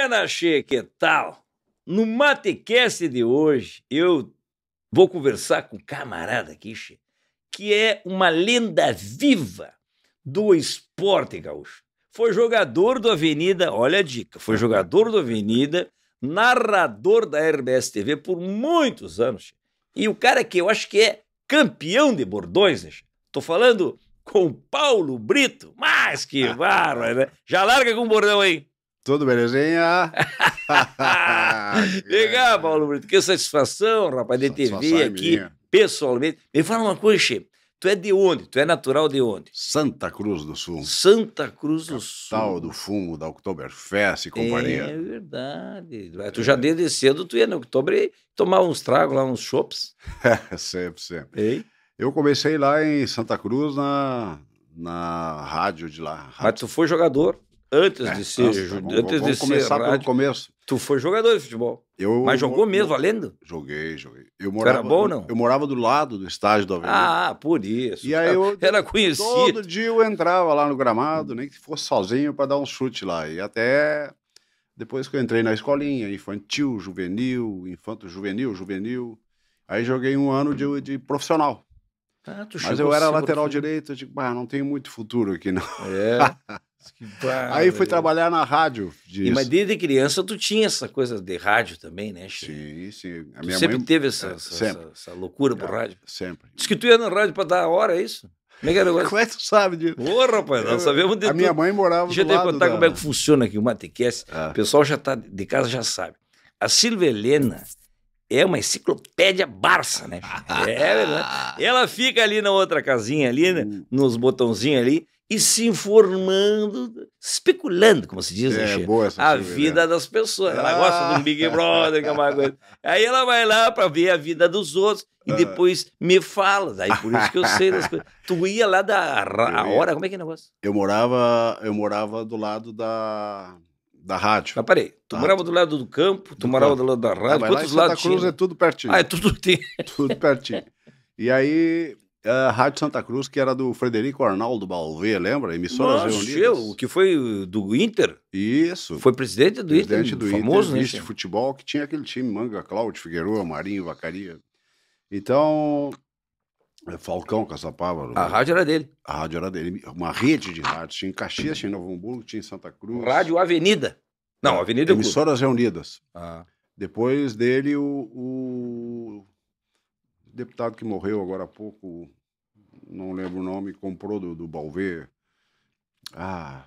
Buena, Che, que tal? No Matecast de hoje, eu vou conversar com um camarada aqui, Che, que é uma lenda viva do esporte gaúcho. Foi jogador do Avenida, olha a dica, foi jogador do Avenida, narrador da RBS TV por muitos anos. Che. E o cara que eu acho que é campeão de bordões, né? Che? Tô falando com Paulo Brito, mas que bárbaro, né? Já larga com o bordão aí. Tudo belezinha? Legal, Paulo Brito. Que satisfação, rapaz, de te ver aqui minha. pessoalmente. Me fala uma coisa, Che. Tu é de onde? Tu é natural de onde? Santa Cruz do Sul. Santa Cruz do Sul. Tal do fumo, da Oktoberfest e companhia. É verdade. Tu já desde cedo, tu ia no Oktober tomar uns tragos lá, uns chopps. É, sempre, sempre. Ei? Eu comecei lá em Santa Cruz na, na rádio de lá. Rádio. Mas tu foi jogador? Antes é, de ser. Nossa, antes vamos, vamos de começar ser pelo começo. Tu foi jogador de futebol. Eu, Mas jogou mesmo, valendo? Joguei, joguei. Eu morava, era bom ou não? Eu morava do lado do estádio do Avenida. Ah, por isso. E aí eu era conhecido. Todo dia eu entrava lá no gramado, nem que fosse sozinho para dar um chute lá. E até depois que eu entrei na escolinha, infantil, juvenil, infanto juvenil, juvenil. Aí joguei um ano de, de profissional. Ah, Mas eu era lateral direito, eu digo, bah, não tenho muito futuro aqui, não. É. Aí fui trabalhar na rádio. E, mas desde criança tu tinha essa coisa de rádio também, né, Chico? Sim, sim. A minha sempre mãe... teve essa, é, essa, sempre. Essa, essa, loucura por rádio? Sempre. Diz que tu ia na rádio pra dar a hora, é isso? Como é que, era Como é que tu sabe disso? Ô, rapaz, nós sabemos de A minha mãe morava Deixa eu te contar da... como é que funciona aqui o Matequest. Ah. O pessoal já tá de casa já sabe. A Silvia Helena é uma enciclopédia Barça, né? É verdade. Ela fica ali na outra casinha ali, né? Hum. nos botãozinhos ali, e se informando, especulando, como se diz, é, né, boa essa a vida das pessoas. Ela ah. gosta do Big Brother, que é uma coisa. Aí ela vai lá para ver a vida dos outros e ah. depois me fala. Aí por isso que eu sei das coisas. Tu ia lá da a hora, como é que é o negócio? Eu morava, eu morava do lado da da rádio. Mas peraí, tu ah, morava do lado do campo, tu do morava campo. do lado da rádio, ah, quantos lados Cruz tinha? é tudo pertinho. Ah, é tudo tem. Tudo pertinho. E aí a Rádio Santa Cruz, que era do Frederico Arnaldo Balvê, lembra? Emissoras Nossa, Reunidas. o que foi do Inter? Isso. Foi presidente do presidente Inter, do famoso, Inter, né? futebol, que tinha aquele time, Manga, Cláudio, Figueiredo, Marinho, Vacaria. Então, é, Falcão, Caçapava. A rádio era dele. A rádio era dele. Uma rede de rádios. Tinha em Caxias, tinha em Novo Hamburgo, tinha em Santa Cruz. Rádio Avenida. Não, é, Avenida Emissoras Reunidas. Ah. Depois dele, o, o deputado que morreu agora há pouco, não lembro o nome, comprou do, do Balvê. Ah.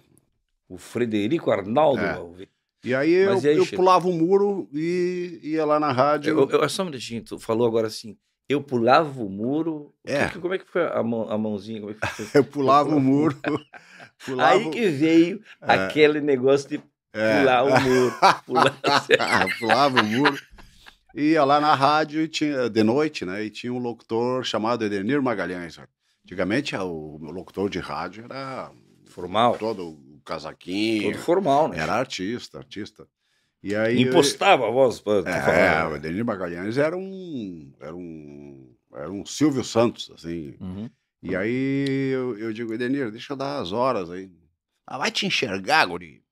O Frederico Arnaldo é. Balvê. E aí eu, aí, eu pulava o muro e ia lá na rádio. Eu, eu, só um minutinho, tu falou agora assim. Eu pulava o muro. É. Que, como é que foi a, mão, a mãozinha? Como é que foi? eu pulava o muro. Pulava... Aí que veio é. aquele negócio de é. pular o muro. Pular... pulava o muro ia lá na rádio tinha, de noite, né? E tinha um locutor chamado Edenir Magalhães. Antigamente o, locutor de rádio era formal, todo o casaquinho, todo formal, né? Era artista, artista. E aí impostava a voz para é, o Edenir Magalhães era um era um era um Silvio Santos assim. Uhum. E aí eu, eu digo, Edenir, deixa eu dar as horas aí. Ah, vai te enxergar, guri.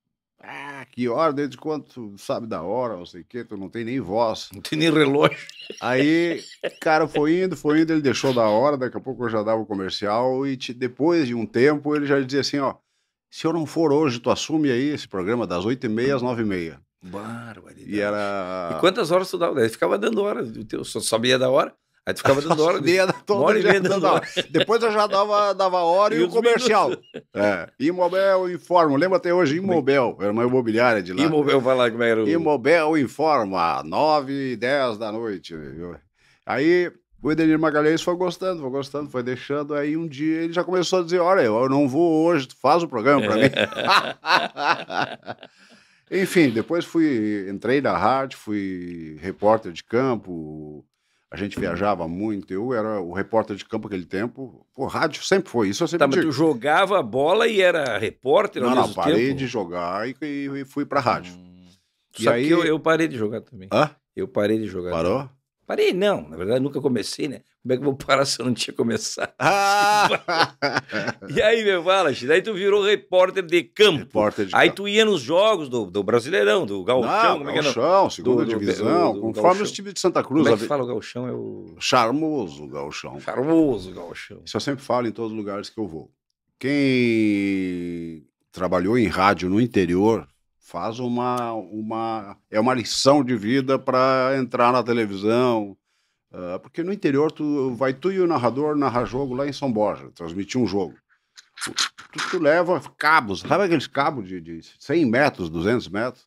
Ah, que hora, desde quando tu sabe da hora, não sei o quê, tu não tem nem voz. Não tem nem relógio. Aí, cara, foi indo, foi indo, ele deixou da hora, daqui a pouco eu já dava o comercial, e te, depois de um tempo ele já dizia assim, ó, se eu não for hoje, tu assume aí esse programa das oito e meia às nove e meia. Barbaridade. E era... E quantas horas tu dava? Ele ficava dando hora, o teu, só sabia da hora? Aí tu ficava dando hora. Toda hora e meia dando hora. Depois eu já dava, dava hora e, e o comercial. É. Imobel Informa. Lembra até hoje? Imobel. Era uma imobiliária de lá. Imobel, vai lá como era o... Imobel Informa. Nove e dez da noite. Aí o Edenir Magalhães foi gostando, foi gostando, foi deixando. Aí um dia ele já começou a dizer: Olha, eu não vou hoje, tu faz o programa para mim. Enfim, depois fui, entrei na rádio, fui repórter de campo, a gente viajava muito, eu era o repórter de campo aquele tempo. O rádio sempre foi isso. Eu sempre tá, mas tu jogava bola e era repórter Não, não, parei tempo? de jogar e, e fui pra rádio. Hum. E aí... eu, eu, parei de jogar também. Hã? Eu parei de jogar. Parou? Parei, não. Na verdade, nunca comecei, né? Como é que eu vou parar se eu não tinha começado? Ah! E aí, me fala, daí tu virou repórter de campo. Repórter de aí campo. tu ia nos jogos do, do Brasileirão, do Gauchão, Não, como é que é? Gauchão, segunda Do- divisão, do- do conforme Gauchão. os times de Santa Cruz. Como é que fala o Gauchão? É o Charmoso Gauchão. charmoso Gauchão. Isso eu sempre falo em todos os lugares que eu vou. Quem trabalhou em rádio no interior faz uma, uma é uma lição de vida para entrar na televisão, ah, porque no interior tu vai tu e o narrador narrar jogo lá em São Borja, transmitir um jogo. Tu, tu- tu leva cabos, sabe aqueles cabos de, de 100 metros, 200 metros?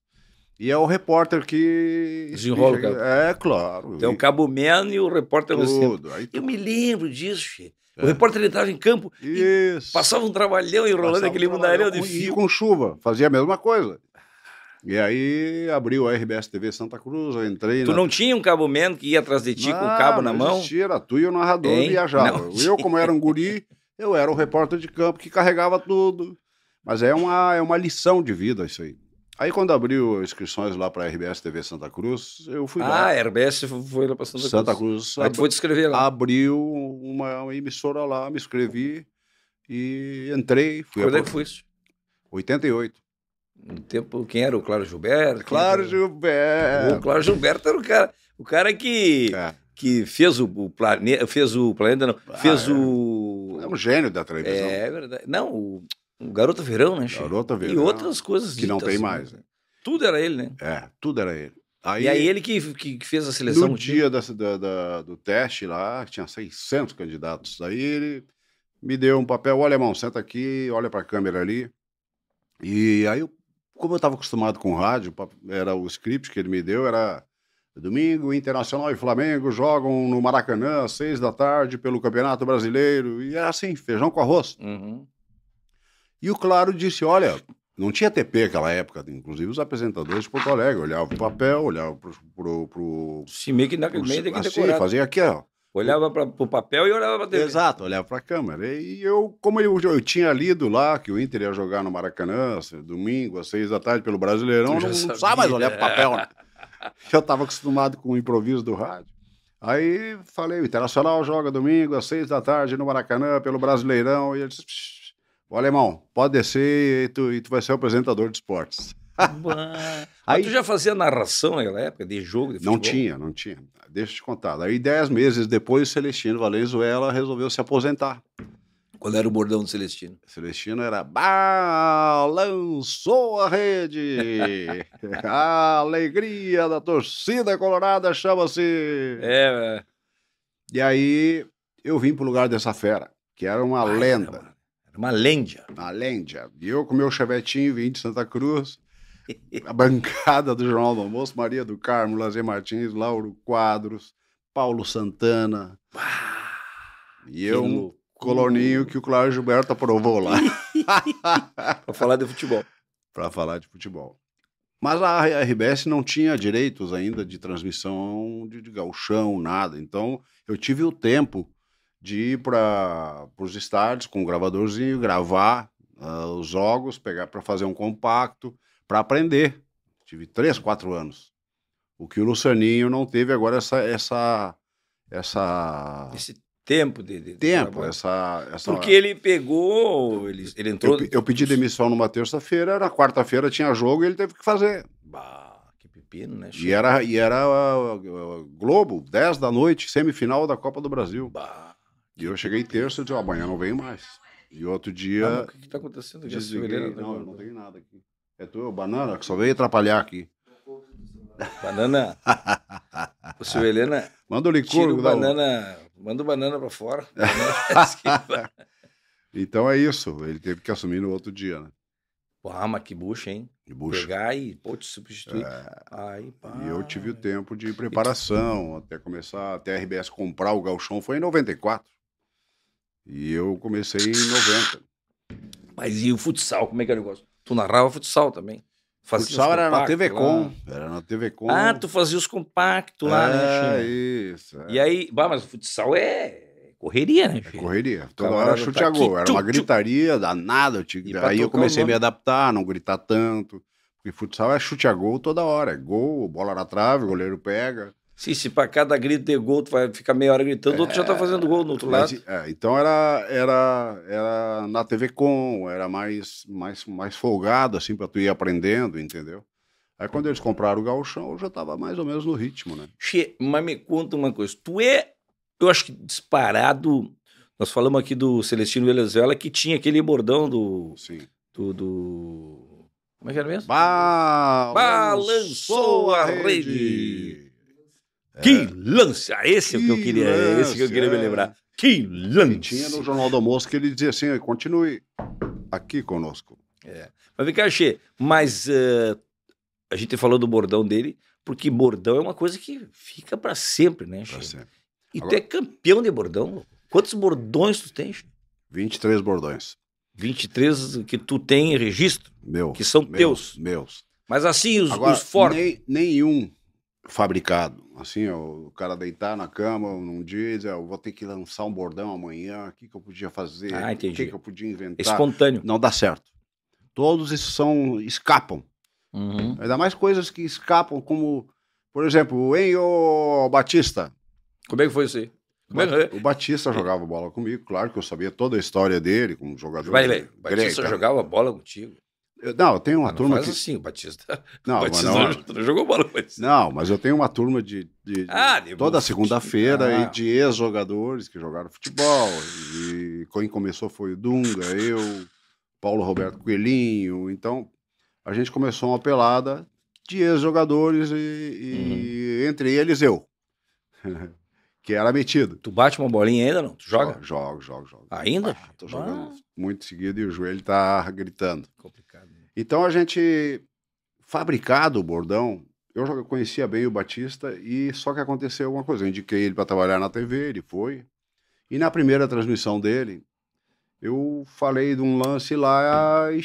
E é o repórter que Desenrola o cabo. É, claro. Tem o E Cabo Man e o repórter tudo. Tu- Eu me lembro disso, Xi. O É. repórter entrava em campo e Isso. passava um trabalhão enrolando Passava aquele um mundaréu de com- E fio. com chuva, fazia a mesma coisa. E aí abriu a RBS TV Santa Cruz, eu entrei Tu na... não tinha um Cabo Man que ia atrás de ti com o cabo na não mão? Existia, era tu e o narrador Hein? viajava. Não Eu, como era um guri, eu era o repórter de campo que carregava tudo. Mas é uma, é uma lição de vida isso aí. Aí quando abriu inscrições lá para a RBS TV Santa Cruz, eu fui Ah, lá. a RBS foi lá pra Santa, Santa Cruz. Cruz Aí tu foi te escrever lá. abriu uma, uma emissora lá, me inscrevi e entrei. Fui Quando é que foi isso? 88. No tempo, quem era o Claro Gilberto? Claro, era Gilberto. O Claro Gilberto era o cara, o cara que, É. que fez o, o planeta, fez o planeta, não, Ah, fez é. o... É um gênio da televisão. É verdade. Não, o, o Garota Verão, né, Chico? Garota E Verão, outras coisas que não tem né? mais, né? Tudo era ele, né? É, tudo era ele. Aí, E aí ele que, que, que fez a seleção. no dia da- da- do teste lá, tinha 600 candidatos, aí ele me deu um papel, olha, irmão, senta aqui, olha para a câmera ali. E aí, eu- como eu estava acostumado com rádio, era o script que ele me deu, era domingo, Internacional e Flamengo jogam no Maracanã, às seis da tarde, pelo Campeonato Brasileiro, e era assim, feijão com arroz. Uhum. E o Claro disse: olha, não tinha TP naquela época, inclusive os apresentadores de Porto Alegre olhavam o papel, olhavam pro. pro, pro, Se meio que pro- meio assim, decorar. fazia aqui, ó. Olhava para o papel e olhava para TV. Exato, olhava para a câmera. E eu, como eu, eu tinha lido lá que o Inter ia jogar no Maracanã, domingo, às seis da tarde, pelo Brasileirão, não, não sabia. precisava mais olhar para o papel, né? Eu estava acostumado com o improviso do rádio. Aí falei, o Internacional joga domingo, às seis da tarde, no Maracanã, pelo Brasileirão. E ele disse, "Psh, olha, irmão, pode descer e tu, e tu vai ser o apresentador de esportes. Aí- Mas tu já fazia narração naquela época de jogo de futebol? Não tinha, não tinha. Deixa eu te contar. Aí, dez meses depois, Celestino Valenzuela resolveu se aposentar. Qual era o bordão do Celestino? Celestino era balançou a rede. a alegria da torcida colorada chama-se. É, é. E aí eu vim pro lugar dessa fera, que era uma Ah, lenda, Era, era uma lenda. uma lenda. E eu com meu chevetinho vim de Santa Cruz. A bancada do Jornal do Almoço, Maria do Carmo, Lazer Martins, Lauro Quadros, Paulo Santana. E eu, um coloninho que o Claro Gilberto aprovou lá. Pra falar de futebol. para falar de futebol. Mas a RBS não tinha direitos ainda de transmissão de, de gauchão, nada. Então eu tive o tempo de ir para os estádios com um gravadorzinho, gravar ah, os jogos, pegar para fazer um compacto, para aprender. Tive três, quatro anos. O que o Lucianinho não teve agora essa essa essa Esse tempo de, de- tempo, essa, essa Porque ele pegou, ele, ele entrou... eu, eu pedi demissão numa terça-feira, na quarta-feira tinha jogo e ele teve que fazer. Bah, que pepino, né? E era, e era ah, ah, Globo, 10 da noite, semifinal da Copa do Brasil. Bah. E eu cheguei terça e disse, "Ó, amanhã não venho mais. E outro Ah, dia, mas o que, que tá acontecendo desliguei. Não, eu não tenho nada aqui. É tu, banana, que só veio atrapalhar aqui. Banana. o Silvio Helena, Manda o licor. o dá um- banana, manda o banana pra fora. Então é isso, ele teve que assumir no outro dia, né? Pô, mas que bucha, hein? De bucha. Pegar e, pô, te substituir. Aí, pá. E eu tive o tempo de preparação, até começar, até a RBS comprar o Galchão, foi em 94. E eu comecei em 90. Mas e o futsal, como é que era o negócio? Tu narrava futsal também? Fazia futsal era na TV lá? Com. Era na TV Com. Ah, tu fazia os compactos lá, né, É, Chico? isso. é. E aí, bah, mas o futsal é correria, né, É filho? correria. Toda Camarada hora chute tá a aqui, gol. Era uma tchum, gritaria danada. Eu tinha- Aí eu comecei a me adaptar, não gritar tanto. Porque futsal é chute a gol toda hora. É gol, bola na trave, o goleiro pega. Sim, se pra cada grito de gol, tu vai ficar meia hora gritando, o outro já tá fazendo gol no outro Mas, lado. é, então era, era, era na TV Com, era mais, mais, mais folgado, assim, pra tu ir aprendendo, entendeu? Aí quando eles compraram o Gauchão, eu já tava mais ou menos no ritmo, né? Che, mas me conta uma coisa. Tu é, eu acho que disparado. Nós falamos aqui do Celestino Venezuela que tinha aquele bordão do. Sim. do, do- Como é que era mesmo? Balançou a rede. Que lance! Ah, esse é o que eu Que queria, esse que eu lance, queria me é. lembrar. Que E lance! tinha no Jornal do Almoço que ele dizia assim, continue aqui conosco. Mas vem cá, Che, mas eh, a gente falou do bordão dele, porque bordão é uma coisa que fica pra sempre, né, Pra Che? sempre. E tu Agora- é campeão de bordão. Quantos bordões tu tem, Che? 23 bordões. 23 que tu tem em registro, Meu. que são meus, teus. Meus. Mas assim, os, Agora, os fortes. nem- nenhum fabricado. Assim, o cara deitar na cama num dia e dizer, "Ah, eu vou ter que lançar um bordão amanhã, o que, que eu podia fazer, Ah, o entendi. que, que eu podia inventar. Espontâneo. Não dá certo. Todos esses são, escapam. Uhum. Ainda mais coisas que escapam, como, por exemplo, o Enio Batista. Como é que foi isso aí? É? O Batista jogava bola comigo, claro que eu sabia toda a história dele como jogador. Vai, vai. Batista jogava bola contigo. Eu- Não, eu tenho uma Ah, turma faz que. assim, o Batista. Não, o mas Batista não, não, não jogou bola com isso. não, mas eu tenho uma turma de, de- de Ah, de toda segunda-feira Ah. e de ex-jogadores que jogaram futebol. E quem começou foi o Dunga, eu, Paulo Roberto Coelhinho. Então, a gente começou uma pelada de ex-jogadores e, e entre eles eu, que era metido. Tu bate uma bolinha ainda não? Tu joga? Jogo, jogo, jogo. Ainda? Ah, tô jogando Ah. muito seguido e o joelho tá gritando. Complicado. Então a gente fabricado o bordão. Eu já conhecia bem o Batista e só que aconteceu alguma coisa. Eu indiquei ele para trabalhar na TV, ele foi. E na primeira transmissão dele, eu falei de um lance lá e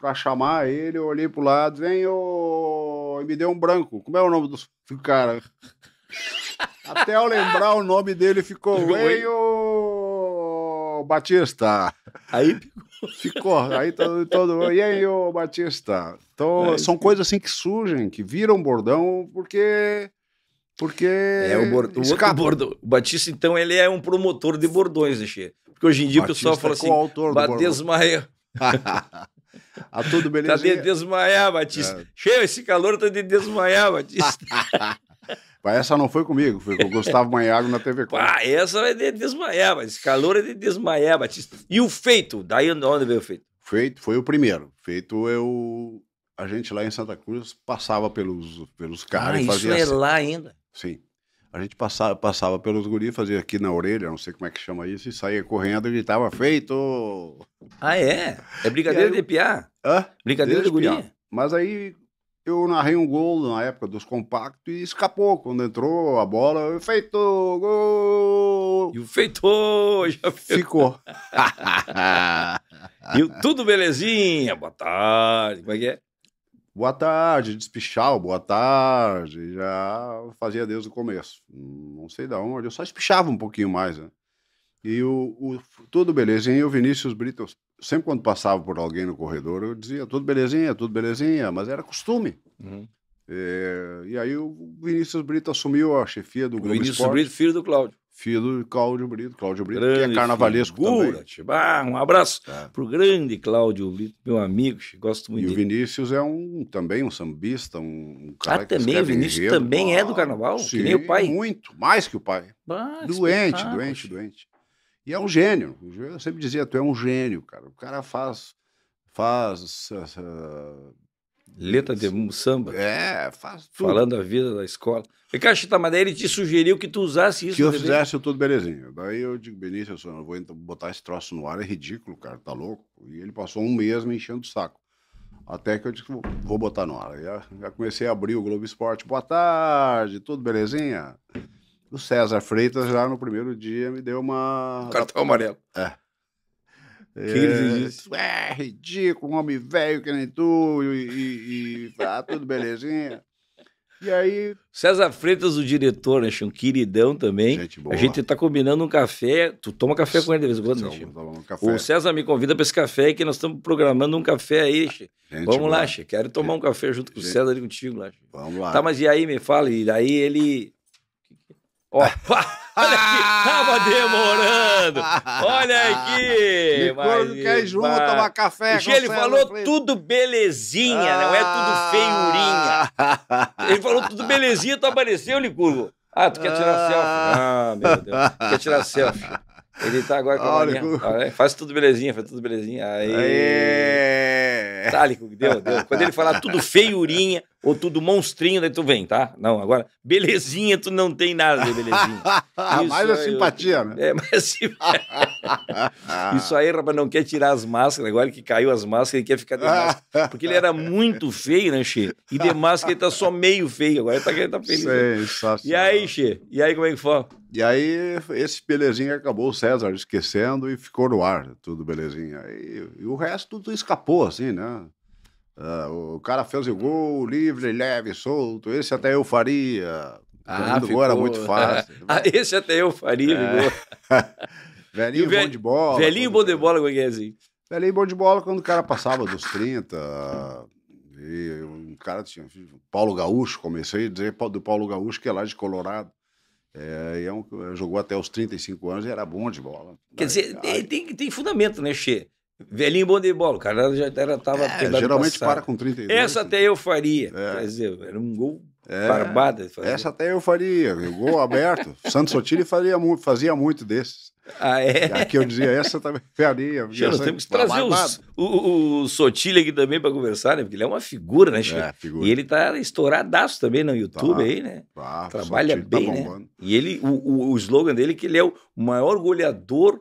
para chamar ele, eu olhei pro lado, vem ô, e me deu um branco. Como é o nome do cara? Até eu lembrar o nome dele ficou, vem ô Batista. Aí Ficou. Aí todo, todo. E aí, ô Batista? Então, Aí são coisas assim que surgem, que viram bordão, porque. Porque. é o, bor... o bordão. O Batista, então, ele é um promotor de bordões, né, Che? Porque hoje em dia o pessoal fala é assim: coautor do "Ba- bordão. desmaia. ah, tudo Tá de desmaiar, Batista. É. Cheio, esse calor tá de desmaiar, Batista. Mas essa não foi comigo, foi com o Gustavo Manhago na TV Com. Pá, essa é de desmaiar, mas esse calor é de desmaiar, Batista. E o feito? Daí onde veio o feito? Feito, foi o primeiro. Feito eu. A gente lá em Santa Cruz passava pelos, pelos caras ah, e isso fazia é assim. lá ainda. Sim. A gente passava, passava pelos guris, fazia aqui na orelha, não sei como é que chama isso, e saía correndo e gritava, feito! Ah, é? É brincadeira aí de piar? Hã? Brincadeira de Desde guria? Mas aí eu narrei um gol na época dos compactos e escapou. Quando entrou a bola, eu, feito! Gol! E o feito já. Ficou. E o tudo belezinha, boa tarde. Como é que é? boa tarde, despichar, boa tarde. Já fazia desde o começo. Não sei da onde, eu só espichava um pouquinho mais, né? E o, o tudo belezinha, e o Vinícius Brito, sempre quando passava por alguém no corredor, eu dizia tudo belezinha, tudo belezinha, mas era costume. É, e aí o Vinícius Brito assumiu a chefia do O Globo Vinícius Esporte, Brito, filho do Cláudio. filho do Cláudio Brito, Cláudio Brito, que Grande é carnavalesco figura, também. Ah, um abraço Tá. pro grande Cláudio Brito, meu amigo, gosto E muito o dele. Vinícius é um também um sambista, um, um cara Ah, que também, o Vinícius enredo. também é do Ah, carnaval, que sim, nem o pai. Muito, mais que o pai. Ah, que doente, doente, tchê. doente. E é um gênio. Eu sempre dizia, tu é um gênio, cara. O cara faz. Faz. uh, Letra de samba, É, faz tudo. falando a vida da escola. E tá, mas daí ele te sugeriu que tu usasse isso. que eu fizesse tudo belezinha. Daí eu digo, Benício, eu não vou botar esse troço no ar, é ridículo, cara, tá louco? E ele passou um mês me enchendo o saco. Até que eu disse, vou, botar no ar. Já, já comecei a abrir o Globo Esporte. Boa tarde, tudo belezinha? O César Freitas já no primeiro dia me deu uma. Cartão amarelo. É, que ele disse? tu é ridículo, um homem velho que nem tu, e, e, e ah, tudo belezinha. E aí, César Freitas, o diretor, né? Um queridão também. gente boa. A gente tá combinando um café. Tu toma café com ele de vez em quando, né. O César me convida para esse café aí, que nós estamos programando um café aí, Chico. Gente Vamos boa. lá, Chico. Quero tomar um café junto com o Gente. César e contigo lá. Vamos lá. Tá, mas e aí, me fala? E daí ele Ó, olha aqui, tava demorando. Olha aqui. Quando quer junto, mas- tomar café. Che, ele falou tudo belezinha, não é tudo feiurinha. Ah. Ele falou tudo belezinha, tu apareceu, Licurgo. Ah, tu quer tirar selfie? Ah, meu Deus. Quer tirar selfie. Ele tá agora com a Olha. Licurgo. Olha, Faz tudo belezinha, faz tudo belezinha. Aí. Aê. Tá, Licurgo, deu, deu. Quando ele falar tudo feiurinha ou tudo monstrinho, daí tu vem, tá? Não, agora, belezinha, tu não tem nada de belezinha. Isso Mais a simpatia, né? É, mas assim, isso aí, rapaz, não quer tirar as máscaras. Agora que caiu as máscaras, ele quer ficar de máscara. Porque ele era muito feio, né, Che? E de máscara ele tá só meio feio. Agora ele tá, ele tá feliz. Sensacional. E aí, Che? E aí, como é que foi? E aí, esse belezinha acabou o César esquecendo e ficou no ar, tudo belezinha. E, e o resto tudo escapou, assim, né? Ah, o cara fez o gol livre, leve, solto. Esse até eu faria. Ah, ficou- gol era muito fácil. Ah, esse até eu faria, É. Velhinho E velho- bom de bola. Velhinho bom de bola, como é é assim? Velhinho bom de bola quando o cara passava dos 30. E um cara tinha. Paulo Gaúcho, comecei a dizer do Paulo Gaúcho, que é lá de Colorado. É, e é um, jogou até os 35 anos e era bom de bola. Quer dizer, Aí- tem, tem, tem fundamento, né, Che? Velhinho bom de bola. O cara já era, tava É, geralmente passado. para com 32. Essa até eu faria. É. Quer dizer, era um gol É, barbado. Essa até eu faria, o gol aberto. Santos Sotile fazia, fazia muito desses. Ah, é? Aqui eu dizia, essa também faria. nós temos que trazer barbado. os, o, o, Sotilha aqui também para conversar, né? Porque ele é uma figura, né, Che? É, figura. E ele tá estouradaço também no YouTube Tá. aí, né? Ah, Trabalha Sotile tá bem, né? bombando. E ele, o, o, o slogan dele é que ele é o maior goleador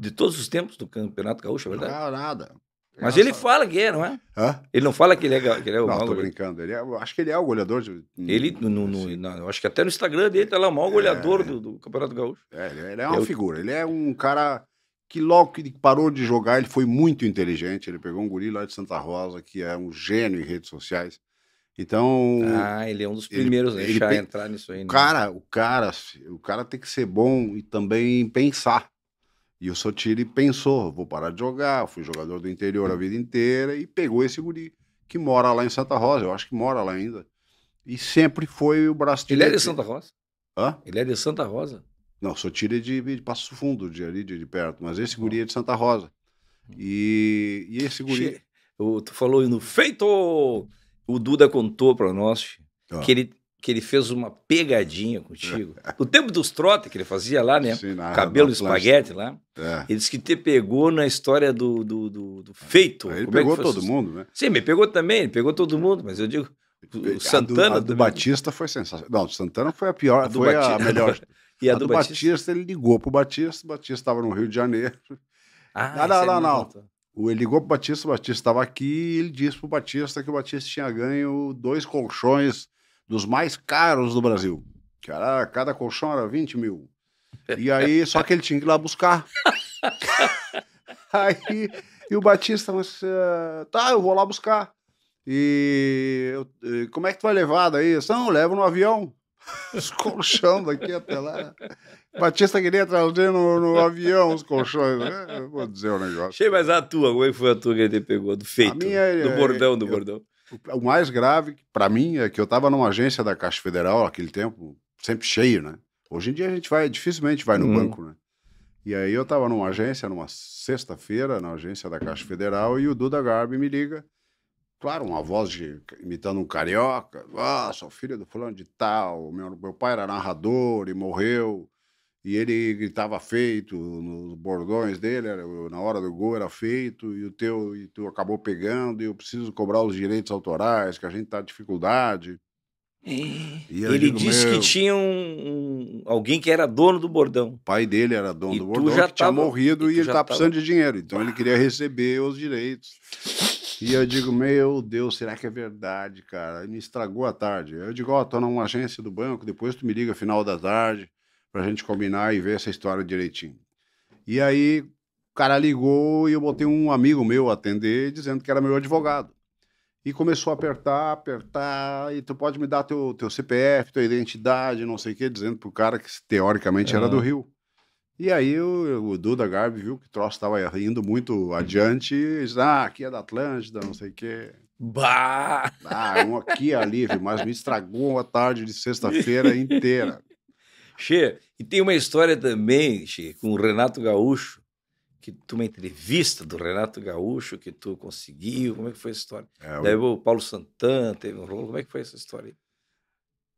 de todos os tempos do Campeonato Gaúcho, é verdade? Ah, nada. Mas Essa- ele fala que é, não é? Hã? Ele não fala que ele é, que ele é o Não, maior tô goleador. brincando. Ele é, acho que ele é o goleador de. Ele, no, no, no- Sim. na- eu acho que até no Instagram dele tá lá, o maior É. goleador do, do Campeonato Gaúcho. É, ele, ele é uma Eu- figura. Ele é um cara que logo que ele parou de jogar, ele foi muito inteligente. Ele pegou um guri lá de Santa Rosa, que é um gênio em redes sociais. Então, Ah, ele é um dos ele- primeiros a ele deixar pe- entrar nisso aí. o né? cara, o cara, o cara tem que ser bom e também pensar. E o Sotiri pensou, vou parar de jogar, fui jogador do interior a vida inteira e pegou esse guri que mora lá em Santa Rosa, eu acho que mora lá ainda. E sempre foi o braço Ele é de direito. Santa Rosa? Hã? Ele é de Santa Rosa? Não, Sotiri é de, de Passo Fundo, de ali de, de perto, mas esse guri é de Santa Rosa. E, e esse guri... Che, o- tu falou no feito! O Duda contou pra nós Ah. que, ele, que ele fez uma pegadinha contigo. No tempo dos trotes que ele fazia lá, né? Sim, na- Cabelo na espaguete lá. É. Ele disse que te pegou na história do, do, do, do feito. Ele Como é pegou foi todo mundo, né? Sim, me pegou também, ele pegou todo mundo, mas eu digo, o A do- Santana a do. Batista foi sensacional. Não, do Santana foi a pior, A do foi a Batista- melhor. e a, do, Batista, ele ligou pro Batista, o Batista estava no Rio de Janeiro. Ah, Não, não, não, não. O- Ele ligou pro Batista, o Batista estava aqui e ele disse pro Batista que o Batista tinha ganho dois colchões dos mais caros do Brasil. Que era, cada colchão era 20 mil. E aí, só que ele tinha que ir lá buscar. aí, e o Batista, mas, eh, tá, eu vou lá buscar. E eu- como é que tu vai levar daí? Não, levo no avião. Os colchões daqui até lá. Batista queria trazer no, no avião os colchões. né? Vou dizer o negócio. Achei mais a tua, como é que foi a tua que ele pegou? Do feito, minha do bordão, do eu- bordão. O- mais grave, para mim, é que eu estava numa agência da Caixa Federal naquele tempo, sempre cheio, né? Hoje em dia a gente vai, dificilmente vai no Uhum. banco, né? E aí eu estava numa agência, numa sexta-feira, na agência da Caixa Federal, e o Duda Garbi me liga. Claro, uma voz de, imitando um carioca. Ah, sou filho do fulano de tal. Meu, meu pai era narrador e morreu. E ele gritava feito nos bordões dele, era- na hora do gol era feito, e o teu e tu acabou pegando, e eu preciso cobrar os direitos autorais, que a gente tá em dificuldade. E Ele digo, disse "Meu, que tinha um, um- alguém que era dono do bordão. O pai dele era dono E do bordão, já que tinha tava- morrido e ele estava tava- precisando de dinheiro. Então ele queria receber os direitos. E eu digo, meu Deus, será que é verdade, cara? E me estragou a tarde. Eu digo, ó, tô numa agência do banco, depois tu me liga final da tarde pra gente combinar e ver essa história direitinho. E aí o cara ligou e eu botei um amigo meu atender dizendo que era meu advogado. E começou a apertar, apertar, e tu pode me dar teu, teu CPF, tua identidade, não sei o quê, dizendo pro cara que teoricamente era Ah. do Rio. E aí o, o Duda Garbi viu que o troço estava indo muito adiante, e disse, ah, aqui é da Atlântida, não sei o quê. Bah! Ah, um aqui é ali, viu, mas me estragou a tarde de sexta-feira inteira. Che, e tem uma história também, che, com o Renato Gaúcho, que tu uma entrevista do Renato Gaúcho que tu conseguiu, como é que foi a história? É, Daí o, o Paulo Santana teve um rolo, como é que foi essa história? aí?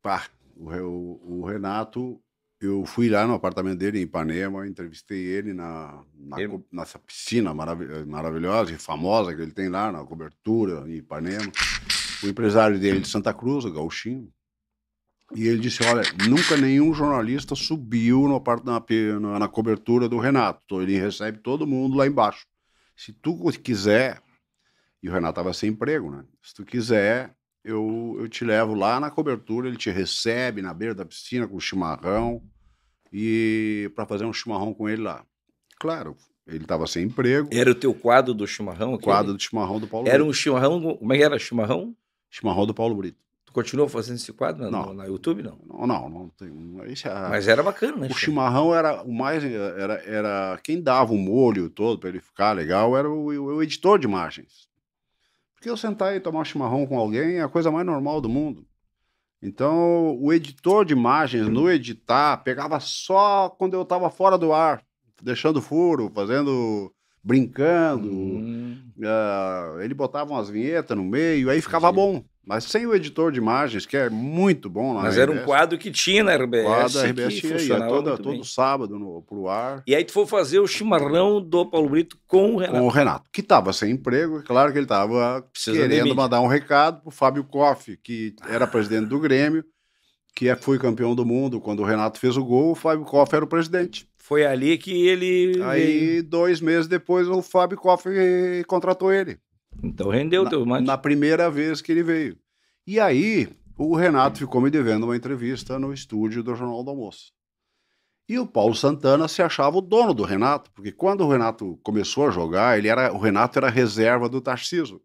pá, o, o- o Renato, eu fui lá no apartamento dele em Ipanema, entrevistei ele na, na Ele- nessa piscina marav- maravilhosa e famosa que ele tem lá na cobertura em Ipanema. O empresário dele de Santa Cruz, o Gauchinho, e ele disse: Olha, nunca nenhum jornalista subiu no na, na- cobertura do Renato. Então, ele recebe todo mundo lá embaixo. Se tu quiser, e o Renato estava sem emprego, né? Se tu quiser, eu, eu te levo lá na cobertura, ele te recebe na beira da piscina com chimarrão e para fazer um chimarrão com ele lá. Claro, ele estava sem emprego. Era o teu quadro do chimarrão? Aquele? quadro do chimarrão do Paulo Era Brito. um chimarrão, como é que era? Chimarrão? Chimarrão do Paulo Brito. Continuou fazendo esse quadro na, Não. na YouTube, não? Não, não, não tem. é, Mas era bacana, né? o chimarrão era o mais. Era, era quem dava o molho todo para ele ficar legal era o, o editor de imagens. Porque eu sentar e tomar chimarrão com alguém é a coisa mais normal do mundo. Então, o editor de imagens, no editar, pegava só quando eu estava fora do ar, deixando furo, fazendo. brincando. Hum, ah, ele botava umas vinhetas no meio, aí ficava bom. Mas sem o editor de imagens, que é muito bom lá mas era um RBS, quadro que tinha na RBS. quadro da que RBS ia toda, muito todo bem. sábado no, pro ar. E aí tu foi fazer o chimarrão do Paulo Brito com o Renato. com o Renato, que estava sem emprego, e claro que ele estava querendo mandar um recado para o Fábio Koff, que era presidente do Grêmio, que é- foi campeão do mundo quando o Renato fez o gol, o Fábio Koff era o presidente. Foi ali que ele. Aí, dois meses depois, o Fábio Koff contratou ele. Então rendeu o teu na, mate. na primeira vez que ele veio. E aí, o Renato ficou me devendo uma entrevista no estúdio do Jornal do Almoço. E o Paulo Santana se achava o dono do Renato, porque quando o Renato começou a jogar, ele era, o Renato era reserva do Tarciso.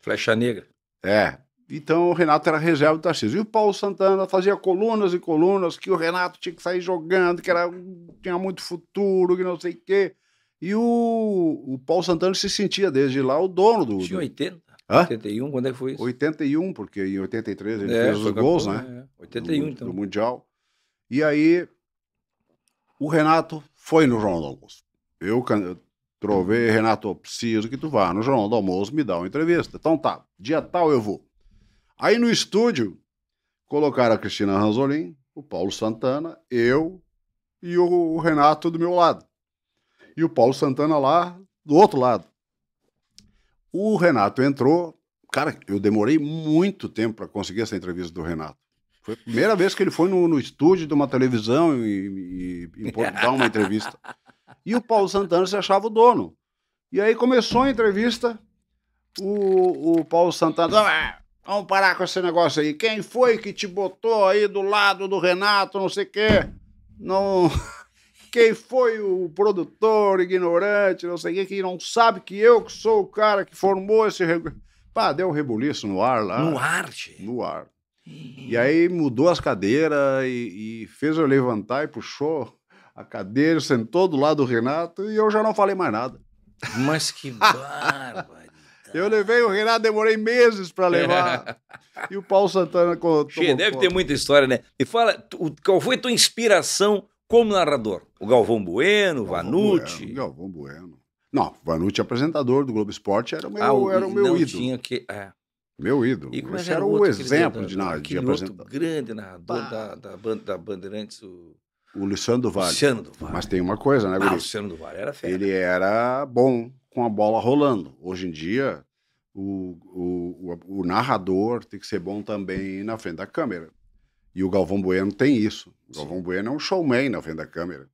Flecha Negra. É. Então o Renato era reserva do Tarcísio. E o Paulo Santana fazia colunas e colunas que o Renato tinha que sair jogando, que era, tinha muito futuro, que não sei o quê. E o, o Paulo Santana se sentia desde lá o dono do. Tinha do 80. Hã? 81, quando é que foi isso? 81, porque em 83 ele É, fez os gols, campeão, né? é. 81, do, então. do Mundial. E aí o Renato foi no Jornal do Almoço. Eu can- trovei, Renato, eu preciso que tu vá no Jornal do Almoço me dar uma entrevista. Então tá, dia tal eu vou. Aí no estúdio colocaram a Cristina Ranzolin, o Paulo Santana, eu e o, o Renato do meu lado. E o Paulo Santana lá do outro lado. O Renato entrou. Cara, eu demorei muito tempo para conseguir essa entrevista do Renato. Foi a primeira vez que ele foi no, no estúdio de uma televisão e, e, e dar uma entrevista. E o Paulo Santana se achava o dono. E aí começou a entrevista. O, o Paulo Santana. "Ah, vamos parar com esse negócio aí. Quem foi que te botou aí do lado do Renato, não sei o quê? Não. Quem foi o produtor ignorante, não sei o quê, que não sabe que eu que sou o cara que formou esse. regu-" Pá, deu um rebuliço no ar lá. No arte. No ar. E aí mudou as cadeiras e, e fez eu levantar e puxou a cadeira, sentou do lado do Renato e eu já não falei mais nada. Mas que barbaridade. Eu levei o Renato, demorei meses para levar. e o Paulo Santana contou. Che, deve ter muita história, né? Me fala, qual foi a tua inspiração como narrador? O Galvão Bueno, o Vanucci? Bueno, Galvão Bueno. Não, Vanucci, apresentador do Globo Esporte, era o meu, Ah, o- era o meu não ídolo. Tinha que, é. Meu ídolo. E é Esse que era o o exemplo da- de, na- de apresentador. grande narrador Bah. da, da, da Bandeirantes, o O Luciano do Vale. Luciano do Vale. Mas tem uma coisa, né, ah, o Guri? Luciano do Vale era fera. ele era bom com a bola rolando. Hoje em dia, o, o, o, o narrador tem que ser bom também na frente da câmera. E o Galvão Bueno tem isso. O Galvão Bueno é um showman na frente da câmera.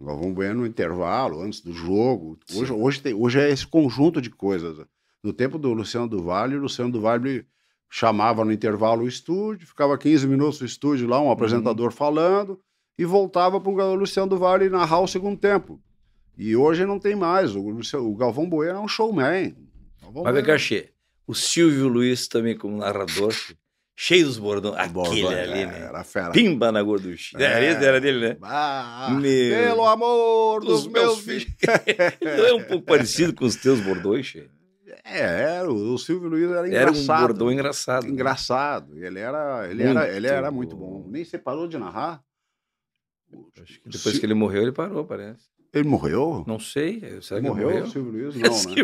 O Galvão Bueno no intervalo, antes do jogo. Hoje, Sim. hoje, tem, hoje é esse conjunto de coisas. No tempo do Luciano do Vale, o Luciano do Vale chamava no intervalo o estúdio, ficava 15 minutos no estúdio lá, um apresentador falando, e voltava para o Luciano do Vale narrar o segundo tempo. E hoje não tem mais. O, o Galvão Bueno é um showman. Galvão Mas Bueno- cá, Che, o Silvio Luiz também como narrador, cheio dos bordões. Bordão, Aquele é, ali, né? Era fera. Pimba na gorducha. É. Esse era dele, né? Ah, Meu- pelo amor dos, Dos meus filhos. Não é um pouco parecido com os teus bordões, Che? É, era, o, Silvio Luiz era Era um engraçado. bordão engraçado. né? engraçado. Ele era, ele Muito era, ele era muito bom. Nem você parou de narrar? Que depois que ele morreu, ele parou, parece. Ele morreu? Não sei. Será que morreu, morreu? o Silvio Luiz? Não,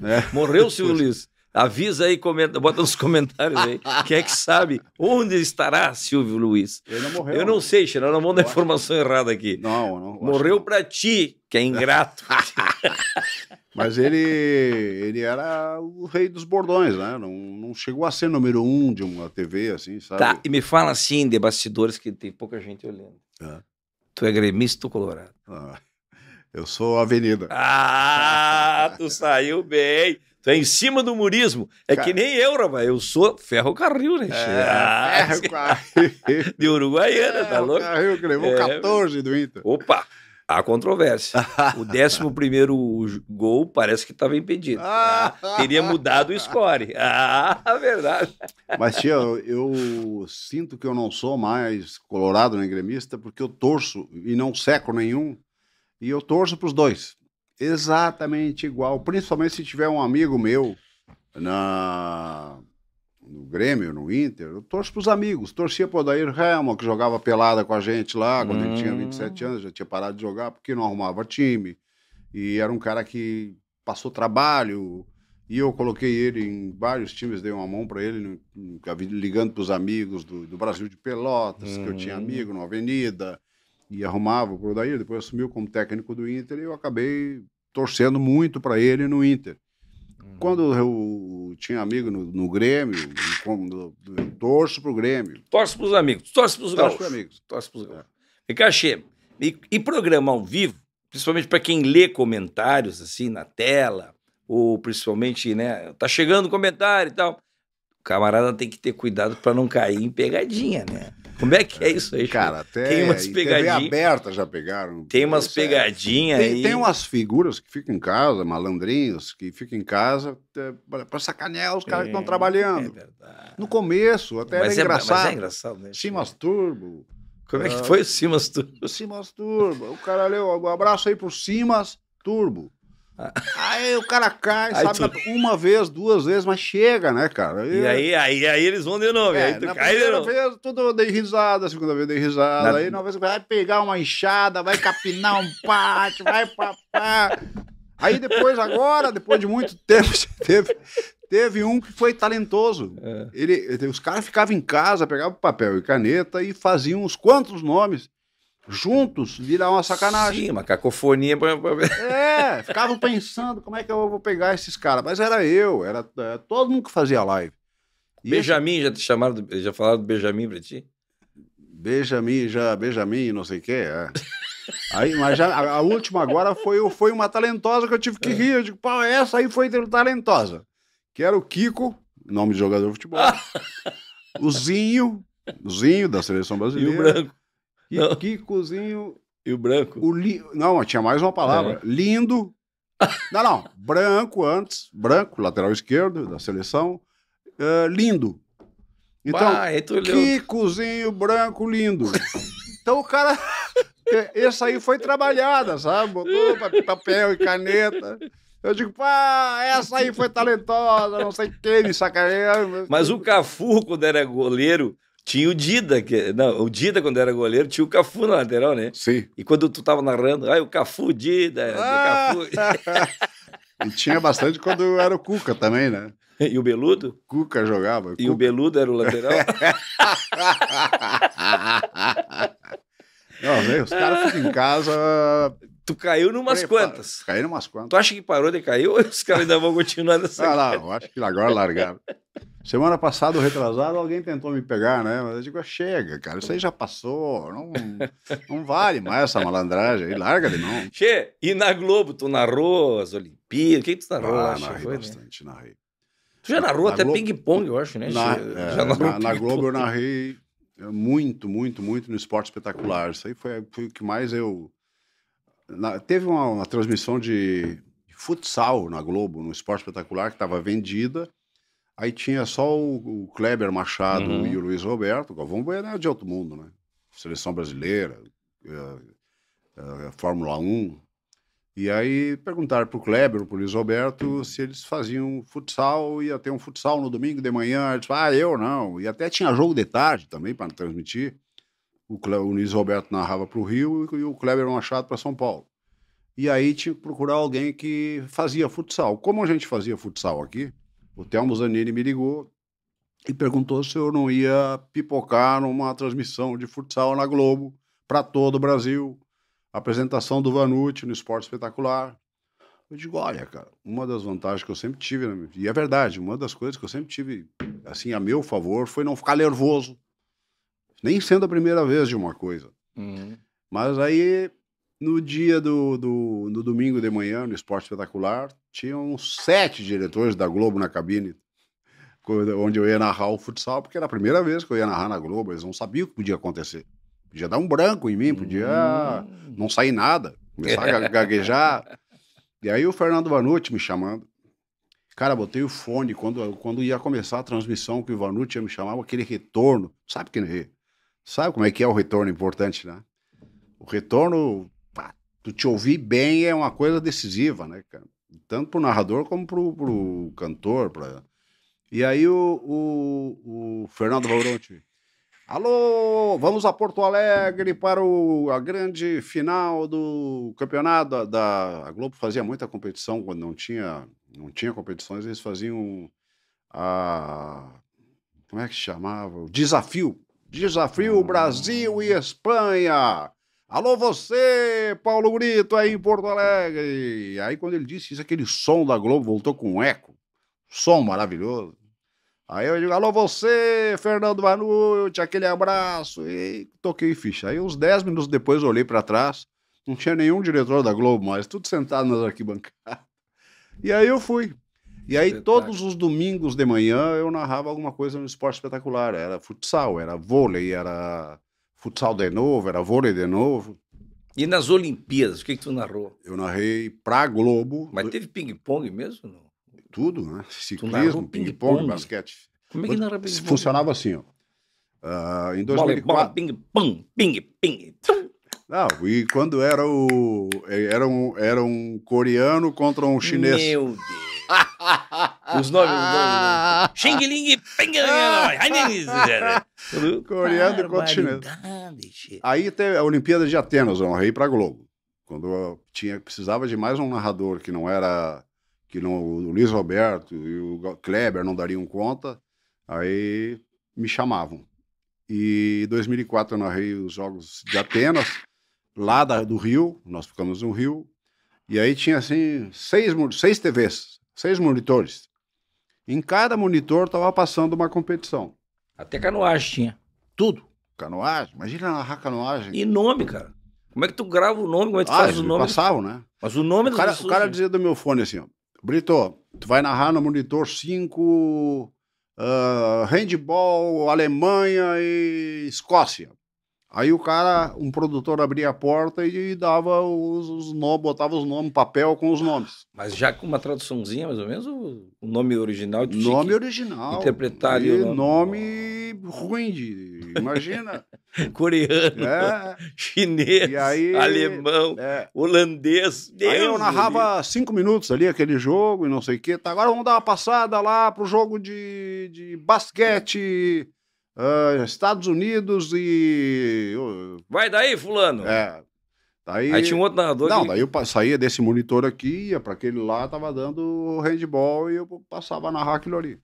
né? É. Morreu o Silvio Luiz. Avisa aí, comenta, bota nos comentários aí. Quem é que sabe onde estará Silvio Luiz? Ele não morreu. Eu não sei, Xena, não acho- informação errada aqui. Não, não. Morreu pra ti, que é ingrato. Mas ele, ele era o rei dos bordões, né? Não, não chegou a ser número um de uma TV, assim, sabe? tá, e me fala assim de bastidores que tem pouca gente olhando. É. Tu é gremista ou colorado? Ah, eu sou Avenida. Ah, tu saiu bem. Tu é em cima do murismo. É Cara- que nem eu, rapaz. Eu sou ferro-carril, né? É, ferro, carril. de Uruguaiana, tá louco? Carril que levou É. 14 do Inter. Opa, há controvérsia. O 11 primeiro gol parece que estava impedido. Ah. Ah, teria mudado o score. Ah, verdade. Mas, tia, eu, eu sinto que eu não sou mais colorado nem gremista porque eu torço e não seco nenhum. E eu torço para os dois. Exatamente igual. Principalmente se tiver um amigo meu na no Grêmio, no Inter, eu torço para os amigos. Torcia para o Odair Helma, que jogava pelada com a gente lá, quando ele tinha Hum. 27 anos, já tinha parado de jogar porque não arrumava time. E era um cara que passou trabalho, e eu coloquei ele em vários times, dei uma mão para ele, ligando para os amigos do, do Brasil de Pelotas, que eu tinha Uhum. amigo na Avenida, e arrumava para o Odair, depois assumiu como técnico do Inter, e eu acabei torcendo muito para ele no Inter. Quando eu tinha amigo no, no Grêmio, e quando eu torço pro Grêmio. Torce pros amigos, torce pros Torço gaúchos. amigos. Torce pros gaúchos. E Cachê, e, e programa ao vivo, principalmente para quem lê comentários assim na tela, ou principalmente, né, tá chegando comentário e tal. O camarada tem que ter cuidado para não cair em pegadinha, né? Como é que é isso aí, Cara, até Tem umas pegadinhas. aberta já pegaram. Tem umas é- pegadinhas Tem, aí. tem umas figuras que ficam em casa, malandrinhos, que ficam em casa para sacanear os caras que estão É, trabalhando. É verdade. No começo, até mas, era é, mas engraçado. é engraçado, né? Simas Turbo. Como é que Ah. foi o Simas tu? O Simas Turbo. O cara leu um abraço aí pro Simas Turbo. Aí o cara cai, Aí sabe, uma vez, duas vezes, mas chega, né, cara? E aí, aí, aí eles vão de novo. e É, aí tu na cai de primeira novo. vez, tudo eu dei risada, a segunda vez eu dei risada. Na- Aí na vez vai pegar uma enxada, vai capinar um pátio, vai papá. Aí depois, agora, depois de muito tempo, teve, teve um que foi talentoso. É. Ele- os caras ficavam em casa, pegavam papel e caneta e faziam uns quantos nomes juntos, virar uma sacanagem. Sim, uma cacofonia. É, ficavam pensando como é que eu vou pegar esses caras. Mas era eu, era é, todo mundo que fazia live. E esse- Benjamin, já te chamaram, do- já falaram do Benjamin pra ti? Benjamin, já, Benjamin, não sei o que, é. Aí, mas já, a, a última agora foi, foi uma talentosa que eu tive que rir. Eu digo, pô, essa aí foi talentosa. Que era o Kiko, nome de jogador de futebol. o Zinho, o Zinho da seleção E brasileira. o branco? E Não. Kikozinho, E o branco? o li... Não, tinha mais uma palavra. Lindo. Não, não. Branco antes. Branco, lateral esquerdo da seleção. eh, lindo. Então, Bah, olhou. Kikozinho branco lindo. Então o cara. Essa aí foi trabalhada, sabe? Botou pa- papel e caneta. Eu digo, pá, essa aí foi talentosa, não sei quem, me sacaneando. Mas o Cafu, quando era goleiro, tinha o Dida. Que... Não, o Dida, quando era goleiro, tinha o Cafu na lateral, né? Sim. E quando tu tava narrando, ai, o Cafu, Dida, Ah! Cafu. E tinha bastante quando era o Cuca também, né? e o Beludo? Cuca jogava. E o Cuca. Beludo era o lateral? Não, os caras ficam em casa. tu caiu numas quantas. Caíram umas quantas. Tu acha que parou de cair ou os caras ainda vão continuar nessa? Ah, lá, eu acho que agora largaram. Semana passada, o retrasado, alguém tentou me pegar, né? Mas eu digo, chega, cara, isso aí já passou. Não, não vale mais essa malandragem aí, larga de mão. Che, e na Globo, tu narrou as Olimpíadas? O que, que tu narrou? Ah, narrei Foi, né? bastante, narrei. Tu já narrou Na até Globo- ping-pong, eu acho, né? Na, é, já narrou na, na. Globo eu narrei muito, muito, muito no esporte espetacular. Isso aí foi, foi o que mais eu. na- teve uma, uma transmissão de futsal na Globo, no esporte espetacular, que estava vendida. Aí tinha só o, o Kleber Machado Uhum. e o Luiz Roberto. O Galvão Bueno é de outro mundo, né? Seleção brasileira, é, é, Fórmula 1. E aí perguntaram pro Kleber, pro Luiz Roberto, se eles faziam futsal, ia ter um futsal no domingo de manhã. Eles falaram, ah, eu não. E até tinha jogo de tarde também para transmitir. o, Cle- o Luiz Roberto narrava para o Rio e o Kleber Machado para São Paulo. E aí tinha que procurar alguém que fazia futsal. Como a gente fazia futsal aqui, o Telmo Zanini me ligou e perguntou se eu não ia pipocar numa transmissão de futsal na Globo para todo o Brasil. Apresentação do Vanucci no Esporte Espetacular. Eu digo, olha, cara, uma das vantagens que eu sempre tive, minha- e é verdade, uma das coisas que eu sempre tive, assim, a meu favor, foi não ficar nervoso. Nem sendo a primeira vez de uma coisa. Uhum. Mas aí, no dia do, do no domingo de manhã, no Esporte Espetacular, tinham sete diretores da Globo na cabine, onde eu ia narrar o futsal, porque era a primeira vez que eu ia narrar na Globo, eles não sabiam o que podia acontecer. Podia dar um branco em mim, podia Hum. não sair nada, começar a ga- gaguejar. E aí o Fernando Vanucci me chamando. Cara, botei o fone quando, quando ia começar a transmissão, que o Vanucci ia me chamar, aquele retorno. Sabe que Sabe como é que é o retorno importante, né? O retorno, tu te ouvir bem é uma coisa decisiva, né, cara? Tanto pro narrador como pro, pro cantor. Pra... E aí o, o, o Fernando Vanucci. Alô, vamos a Porto Alegre para o, a grande final do campeonato. Da, a Globo fazia muita competição quando não tinha, não tinha competições, eles faziam a. Como é que chamava? Desafio. Desafio Brasil e Espanha. Alô, você, Paulo Brito, aí em Porto Alegre. Aí, quando ele disse isso, aquele som da Globo voltou com um eco. Som maravilhoso. Aí eu digo, alô você, Fernando Vanucci, aquele abraço. E toquei ficha. Aí uns 10 minutos depois eu olhei para trás, não tinha nenhum diretor da Globo mais, tudo sentado nas arquibancadas. E aí eu fui. E aí todos os domingos de manhã eu narrava alguma coisa no esporte espetacular. Era futsal, era vôlei, era futsal de novo, era vôlei de novo. E nas Olimpíadas, o que, que tu narrou? Eu narrei pra Globo, Mas teve ping-pong mesmo? Não? tudo, né? Ciclismo, ping-pong? ping-pong, basquete. Como é que narra ping-pong? Funcionava assim, ó. Ah, em Bola, 2004, bola, ping-pong, ping-ping. Tum. Não, e quando era o. Era um, era um coreano contra um chinês. Meu Deus. Os nomes, os nomes. Xing Ling Ping. Coreano chinês. chinês. Aí teve a Olimpíada de Atenas, eu narrei pra Globo. Quando eu tinha, precisava de mais um narrador que não era. que não, o Luiz Roberto e o Kleber não dariam conta, aí me chamavam. E em 2004 eu narrei os Jogos de Atenas, lá da- do Rio, nós ficamos no Rio, e aí tinha assim seis, seis TVs, seis monitores. Em cada monitor estava passando uma competição. Até canoagem tinha. Tudo. Canoagem, imagina narrar canoagem. E nome, cara. Como é que tu grava o nome? Como é que tu Ah, faz o me nome? passavam, né? Mas o nome O cara, das o cara pessoas- dizia do meu fone assim, ó, Brito, tu vai narrar no monitor 5 handball, Alemanha e Escócia. Aí o cara, um produtor abria a porta e dava os, os nomes, botava os nomes, papel com os nomes. Mas já com uma traduçãozinha, mais ou menos, o nome original. tinha Nome original. interpretar ali o nome. nome ruim de. Imagina. Coreano, é, chinês, E aí- alemão, é. holandês. Aí eu Deus narrava cinco minutos ali aquele jogo e não sei o quê. Tá, agora vamos dar uma passada lá pro jogo de, de basquete ah, Estados Unidos e. Vai daí, fulano. É. Daí, Aí tinha um outro narrador Não, que... daí eu saía desse monitor aqui, ia para aquele lá, tava dando handball e eu passava a narrar aquilo ali.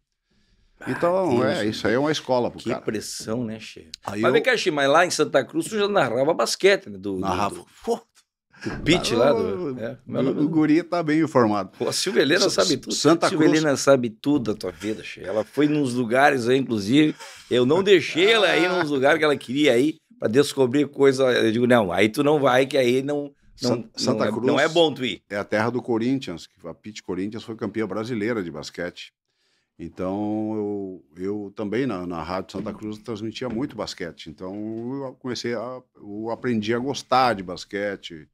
Então, Deus, é, isso aí é uma escola pro Que cara. pressão, né, Che? Aí Mas eu vem cá, mas lá em Santa Cruz tu já narrava basquete, né? Do, do- narrava. do, Pô, do pitch lá. Do, é, é o o, o guri tá bem informado. Pô, a Silvelena S- sabe tudo. Santa Silvelena sabe tudo da tua vida, Che. Ela foi nos lugares aí, inclusive. Eu não deixei ela ir nos lugares que ela queria ir para descobrir coisa. Eu digo, não, aí tu não vai, que aí não. não San- Santa não, é, Cruz- não é bom tu ir. é a terra do Corinthians, que a Pit Corinthians foi campeã brasileira de basquete. Então, eu, eu também na, na Rádio Santa Cruz transmitia muito basquete. Então, eu comecei a. Eu aprendi a gostar de basquete.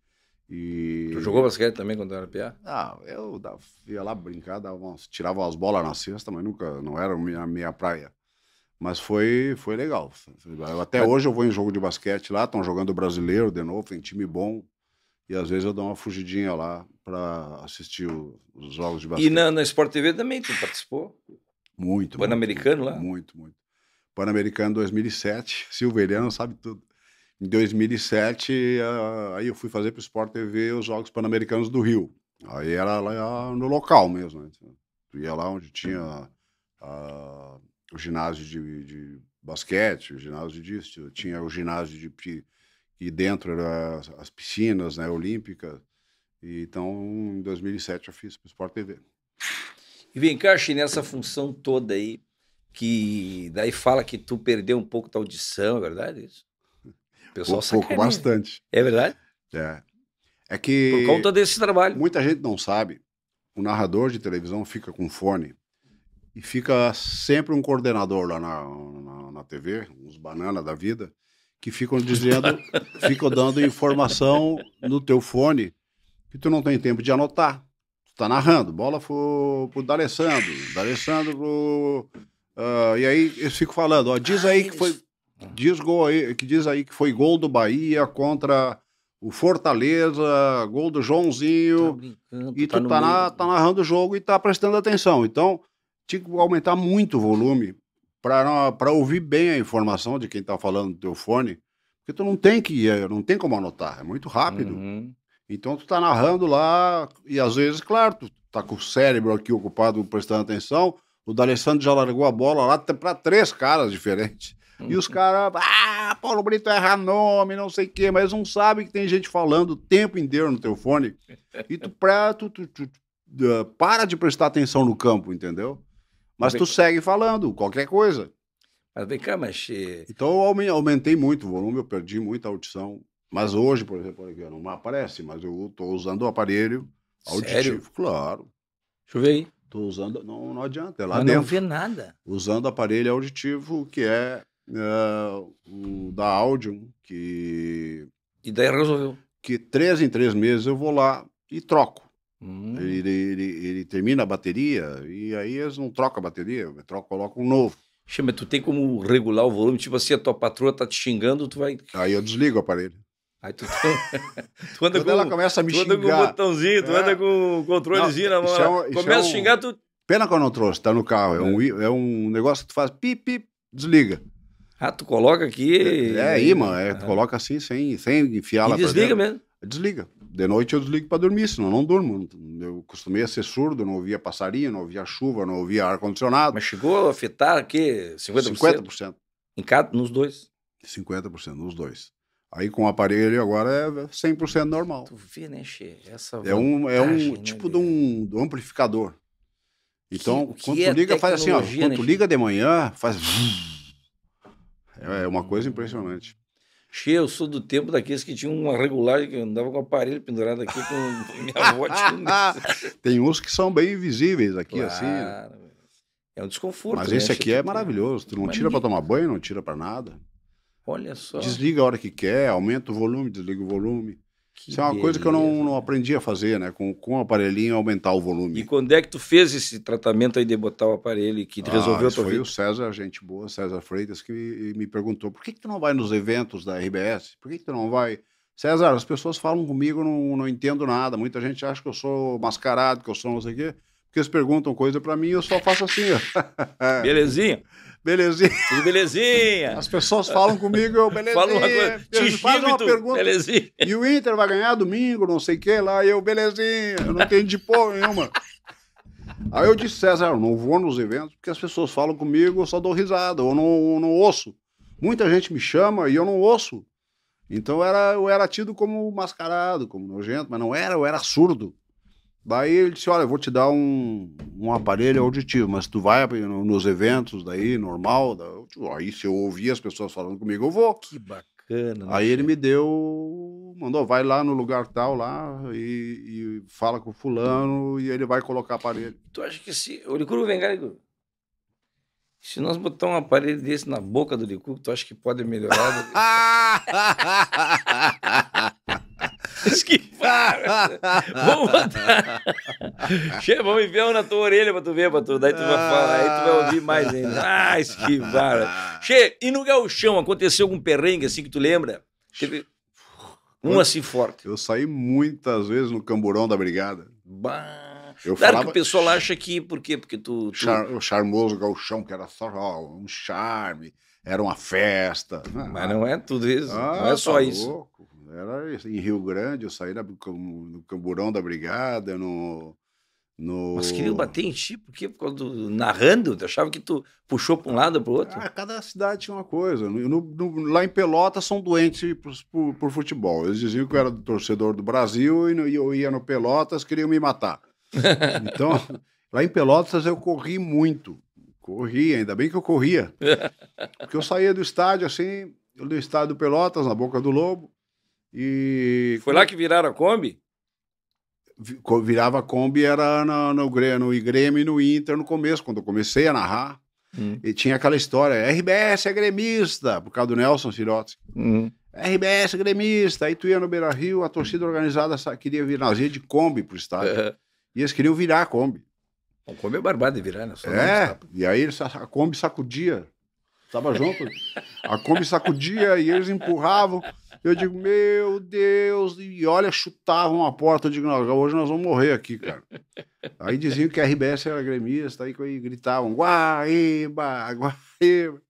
E... Tu jogou basquete também quando era piá? Ah, eu dava- ia lá brincar, dava umas- tirava umas bolas na cesta, mas nunca, não era a minha, minha praia. Mas foi, foi legal. Até Mas- hoje eu vou em jogo de basquete lá, estão jogando brasileiro de novo, tem time bom. E às vezes eu dou uma fugidinha lá para assistir o- os jogos de basquete. E na, na Sport TV também tu participou? Muito. Pan-Americano lá? Muito, muito. Pan-Americano 2007, Silveriano sabe tudo. Em 2007, ah, aí eu fui fazer para o Sport TV os Jogos Pan-Americanos do Rio. Aí era lá no local mesmo. Né? Tu ia lá onde tinha ah, o ginásio de, de, basquete, o ginásio disso, tinha o ginásio de e dentro eram as, as piscinas né, olímpicas. E, então, em 2007 eu fiz para o Sport TV. E vem cá, nessa função toda aí, que daí fala que tu perdeu um pouco da audição, é verdade isso? Pessoal um pouco, bastante. É verdade? É. É que. Por conta desse trabalho. Muita gente não sabe. O narrador de televisão fica com fone e fica sempre um coordenador lá na, na, na TV, uns bananas da vida, que ficam dizendo, ficam dando informação no teu fone que tu não tem tempo de anotar. Tu tá narrando, bola foi pro D'Alessandro, D'Alessandro pro... Uh, e aí eles ficam falando, ó, diz aí que foi... Diz gol aí, que diz aí que foi gol do Bahia contra o Fortaleza, gol do Joãozinho. Tá e tu tá, tá, na, tá, narrando o jogo e tá prestando atenção. Então, tinha que aumentar muito o volume para ouvir bem a informação de quem tá falando no teu fone. Porque tu não tem que não tem como anotar, é muito rápido. Uhum. Então tu tá narrando lá, e às vezes, claro, tu tá com o cérebro aqui ocupado prestando atenção, o D'Alessandro já largou a bola lá para três caras diferentes. Uhum. E os caras, ah, Paulo Brito erra nome, não sei o quê, mas não sabe que tem gente falando o tempo inteiro no teu fone. E tu, pra, tu, tu, tu uh, para de prestar atenção no campo, entendeu? Mas tu segue falando, qualquer coisa. Mas vem cá, mas. Então eu aumentei muito o volume, eu perdi muita audição. Mas hoje, por exemplo, aqui, não aparece, mas eu estou usando o aparelho auditivo, Sério? claro. Deixa eu ver aí. Estou usando, não, não adianta, é lá mas dentro. não vê nada. Usando aparelho auditivo, que é, é o da Audion, que... E daí resolveu. Que três em três meses eu vou lá e troco. Hum. Ele, ele, ele, termina a bateria e aí eles não trocam a bateria, eu troco, coloco um novo. Chama, tu tem como regular o volume? Tipo assim, a tua patroa tá te xingando, tu vai. Aí eu desligo o aparelho. Aí tu, tu anda Quando com, ela começa a me tu xingar. anda com o botãozinho, tu é. anda com o controlezinho não, na mão. É um, começa é um... a xingar, tu. Pena que eu não trouxe, tá no carro. É, é. Um, é um negócio que tu faz pip, pip, desliga. Ah, tu coloca aqui. É, é imã, é, ah. tu coloca assim, sem, sem enfiar e lá desliga mesmo. Desliga. De noite eu desligo para dormir, senão eu não durmo. Eu costumei a ser surdo, não ouvia passarinho, não ouvia chuva, não ouvia ar-condicionado. Mas chegou a afetar aqui 50%? 50%. Em cada, nos dois? 50% nos dois. Aí com o aparelho agora é 100% normal. Tu vê, né, Che? Essa é um, é um né, tipo de um, de um amplificador. Então, que, quando tu é liga, faz assim, ó. Quando né, tu liga de manhã, faz. É uma coisa impressionante. Che, eu sou do tempo daqueles que tinham uma regulagem que andava com o aparelho pendurado aqui com minha avó tinha Tem uns que são bem invisíveis aqui, assim, né? claro. assim. É um desconforto. Mas né? esse aqui é maravilhoso. Tu não Mas tira ninguém... para tomar banho, não tira para nada. Olha só. Desliga a hora que quer, aumenta o volume, desliga o volume. Que Isso é uma beleza. coisa que eu não, não aprendi a fazer, né? Com, com o aparelhinho aumentar o volume. E quando é que tu fez esse tratamento aí de botar o aparelho que ah, resolveu a tua foi vida? o César, gente boa, César Freitas, que me, me perguntou por que, que tu não vai nos eventos da RBS? Por que, que tu não vai... César, as pessoas falam comigo, não, não entendo nada. Muita gente acha que eu sou mascarado, que eu sou não sei o quê. Porque eles perguntam coisa para mim e eu só faço assim. Belezinha? Belezinha. Tudo belezinha. As pessoas falam comigo, eu, belezinha. Fala uma coisa. Te fazem uma pergunta. Belezinha. E o Inter vai ganhar domingo, não sei o que lá, e eu, belezinha. Eu não entendi porra nenhuma. Aí eu disse, César, eu não vou nos eventos porque as pessoas falam comigo, eu só dou risada, eu não, eu não ouço. Muita gente me chama e eu não ouço. Então eu era, eu era tido como mascarado, como nojento, mas não era, eu era surdo. Daí ele disse, olha, eu vou te dar um, um aparelho auditivo, mas tu vai nos eventos daí, normal, aí se eu ouvir as pessoas falando comigo, eu vou. Que bacana. Aí ele me deu, mandou, vai lá no lugar tal lá e, e fala com o fulano e ele vai colocar aparelho. Tu acha que se... O Licuru vem cá, Licuru. Se nós botar um aparelho desse na boca do Licuru, tu acha que pode melhorar? Esquivar. vamos botar. Che, vamos enfiar um na tua orelha pra tu ver, pra tu. Daí tu vai falar, aí tu vai ouvir mais ainda. Ah, esquivar. Che, e no galchão, aconteceu algum perrengue assim que tu lembra? Teve um assim forte. Eu saí muitas vezes no camburão da brigada. Bah. Eu claro falava... que o pessoal acha que, por quê? Porque tu... tu... Char... O charmoso galchão, que era só ó, um charme era uma festa. Mas não é tudo isso, Ah, não é só tá isso. louco. Era em Rio Grande, eu saí na- no camburão da brigada, no. no... Mas queria bater em ti, por quê? Por causa do... narrando? Tu achava que tu puxou para um lado ou para o outro? Ah, cada cidade tinha uma coisa. No- no- lá em Pelotas são doentes por, por- por futebol. Eles diziam que eu era do torcedor do Brasil e, no- e eu ia no Pelotas, queriam me matar. Então, lá em Pelotas eu corri muito. Corri, ainda bem que eu corria. Porque eu saía do estádio assim, do estádio do Pelotas, na Boca do Lobo, e Foi lá que viraram a Kombi? virava Kombi, era no, Grê- no Grêmio e no Inter no começo, quando eu comecei a narrar. Hum. E tinha aquela história, RBS é gremista, por causa do Nelson Sirotsky. Hum. RBS é gremista. Aí tu ia no Beira Rio, a torcida organizada sa- queria vir nós ia de Kombi pro estádio. É. E eles queriam virar a Kombi. A Kombi é barbada de virar, né? Só É, e aí eles- a Kombi sacudia. Tava junto. A Kombi sacudia e eles empurravam. Eu digo, meu Deus, e olha, chutavam a porta. Eu digo, não, hoje nós vamos morrer aqui, cara. Aí diziam que a RBS era gremista, aí, aí gritavam, Guaíba, Guaíba.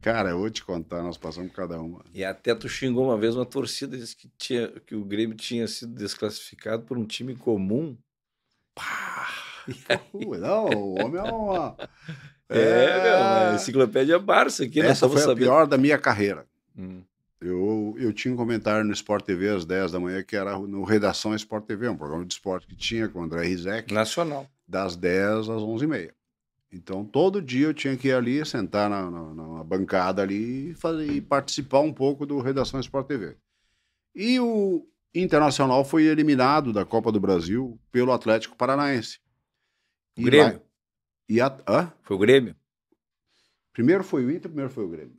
Cara, eu vou te contar, nós passamos cada uma. E até tu xingou uma vez uma torcida, disse que, tinha, que o Grêmio tinha sido desclassificado por um time comum. Uh, não, o homem é uma. É, meu, uma enciclopédia Barça aqui, nós Essa foi a sabendo. pior da minha carreira. Hum. Eu, eu tinha um comentário no Sport TV às 10 da manhã, que era no Redação Sport TV, um programa de esporte que tinha com o André Rizek, Nacional. das 10 às 11h30. Então, todo dia eu tinha que ir ali, sentar na, na- na bancada ali e, fazer, e participar um pouco do Redação Sport TV. E o Internacional foi eliminado da Copa do Brasil pelo Atlético Paranaense. O E Grêmio. lá- e a, hã? Foi o Grêmio? Primeiro foi o Inter, primeiro foi o Grêmio.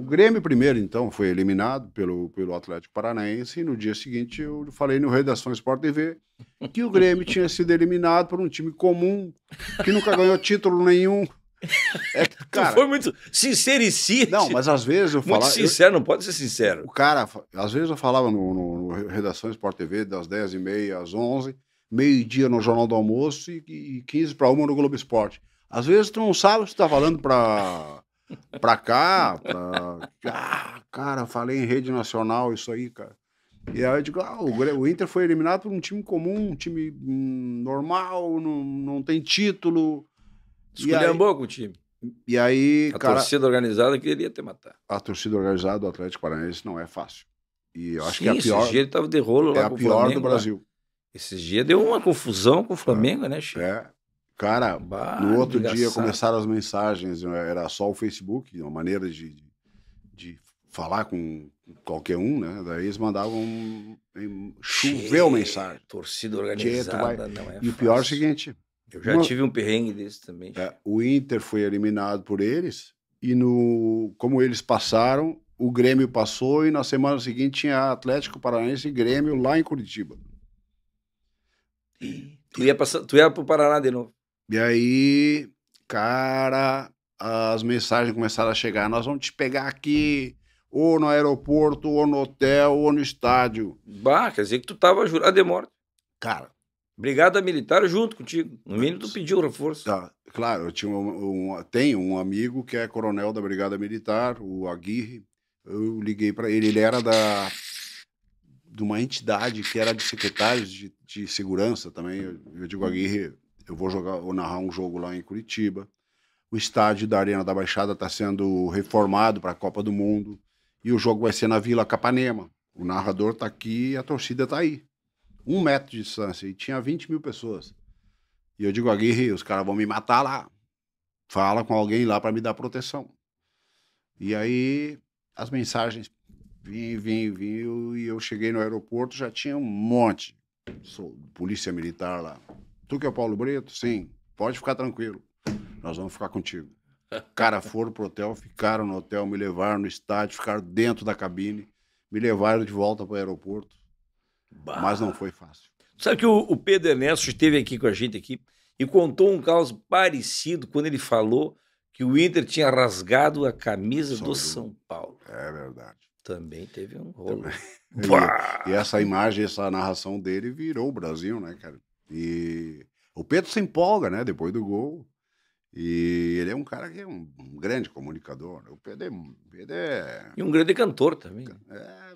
O Grêmio primeiro, então, foi eliminado pelo, pelo Atlético Paranaense e no dia seguinte eu falei no Redação Sport TV que o Grêmio tinha sido eliminado por um time comum que nunca ganhou título nenhum. É que, tu cara, foi muito sincericídio. não, mas às vezes eu Muito falava... eu- sincero, não pode ser sincero. o cara, às vezes eu falava no, no- no Redação Sport TV das 10h30 às 11 meio-dia no Jornal do Almoço e, e 15 para uma no Globo Esporte. Às vezes tu não sabe se tu tá falando para para cá, pra... Ah, cara, falei em rede nacional isso aí, cara. E aí eu digo, ah, o, Inter foi eliminado por um time comum, um time hum, normal, não, não tem título. Esculhambou com o time. e aí A cara, torcida organizada queria te matar. a torcida organizada do Atlético Paranaense não é fácil. E eu acho Sim, que é a esses pior, dias ele tava de rolo lá é a pior Flamengo, do lá. Brasil. Esses dias deu uma confusão com o Flamengo, né, Chico? É. Cara, Bah, no outro dia engraçado. começaram as mensagens, era só o Facebook, uma maneira de, de, de falar com qualquer um, né? Daí eles mandavam. em- Choveu Tchê, mensagem. Torcida Tchê, tu organizada não é E o pior é o fácil. seguinte: Eu já uma- tive um perrengue desse também. é, o Inter foi eliminado por eles, e no como eles passaram, o Grêmio passou, e na semana seguinte tinha Atlético Paranaense e Grêmio lá em Curitiba. Tu ia, passar, tu ia pro Paraná de novo. E aí, cara, as mensagens começaram a chegar. Nós vamos te pegar aqui, ou no aeroporto, ou no hotel, ou no estádio. Bah, quer dizer que tu tava jurado de morte. Cara, Brigada Militar junto contigo. No mínimo tu pediu reforço. tá, claro, eu tinha um, um- tenho um amigo que é coronel da Brigada Militar, o Aguirre. Eu liguei para ele, ele era da de uma entidade que era de secretários de, de segurança também. Eu, eu digo, Aguirre, eu vou jogar, vou narrar um jogo lá em Curitiba. O estádio da Arena da Baixada está sendo reformado para a Copa do Mundo e o jogo vai ser na Vila Capanema. O narrador está aqui e a torcida está aí. Um metro de distância e tinha 20 mil pessoas. E eu digo, Aguirre, os caras vão me matar lá. Fala com alguém lá para me dar proteção. E aí as mensagens Vim, vim, vim, e eu cheguei no aeroporto, já tinha um monte. Sou polícia militar lá. Tu que é o Paulo Brito? Sim. Pode ficar tranquilo. Nós vamos ficar contigo. Cara, foram pro hotel, ficaram no hotel, me levaram no estádio, ficaram dentro da cabine, me levaram de volta pro aeroporto. Bah. Mas não foi fácil. Sabe que o, o Pedro Ernesto esteve aqui com a gente aqui e contou um caso parecido quando ele falou que o Inter tinha rasgado a camisa do São Paulo. É verdade. Também teve um rolo. E-! E essa imagem, essa narração dele virou o Brasil, né, cara? E o Pedro se empolga, né, depois do gol. E ele é um cara que é um, um grande comunicador. O Pedro é, Pedro é, E um grande cantor também. é-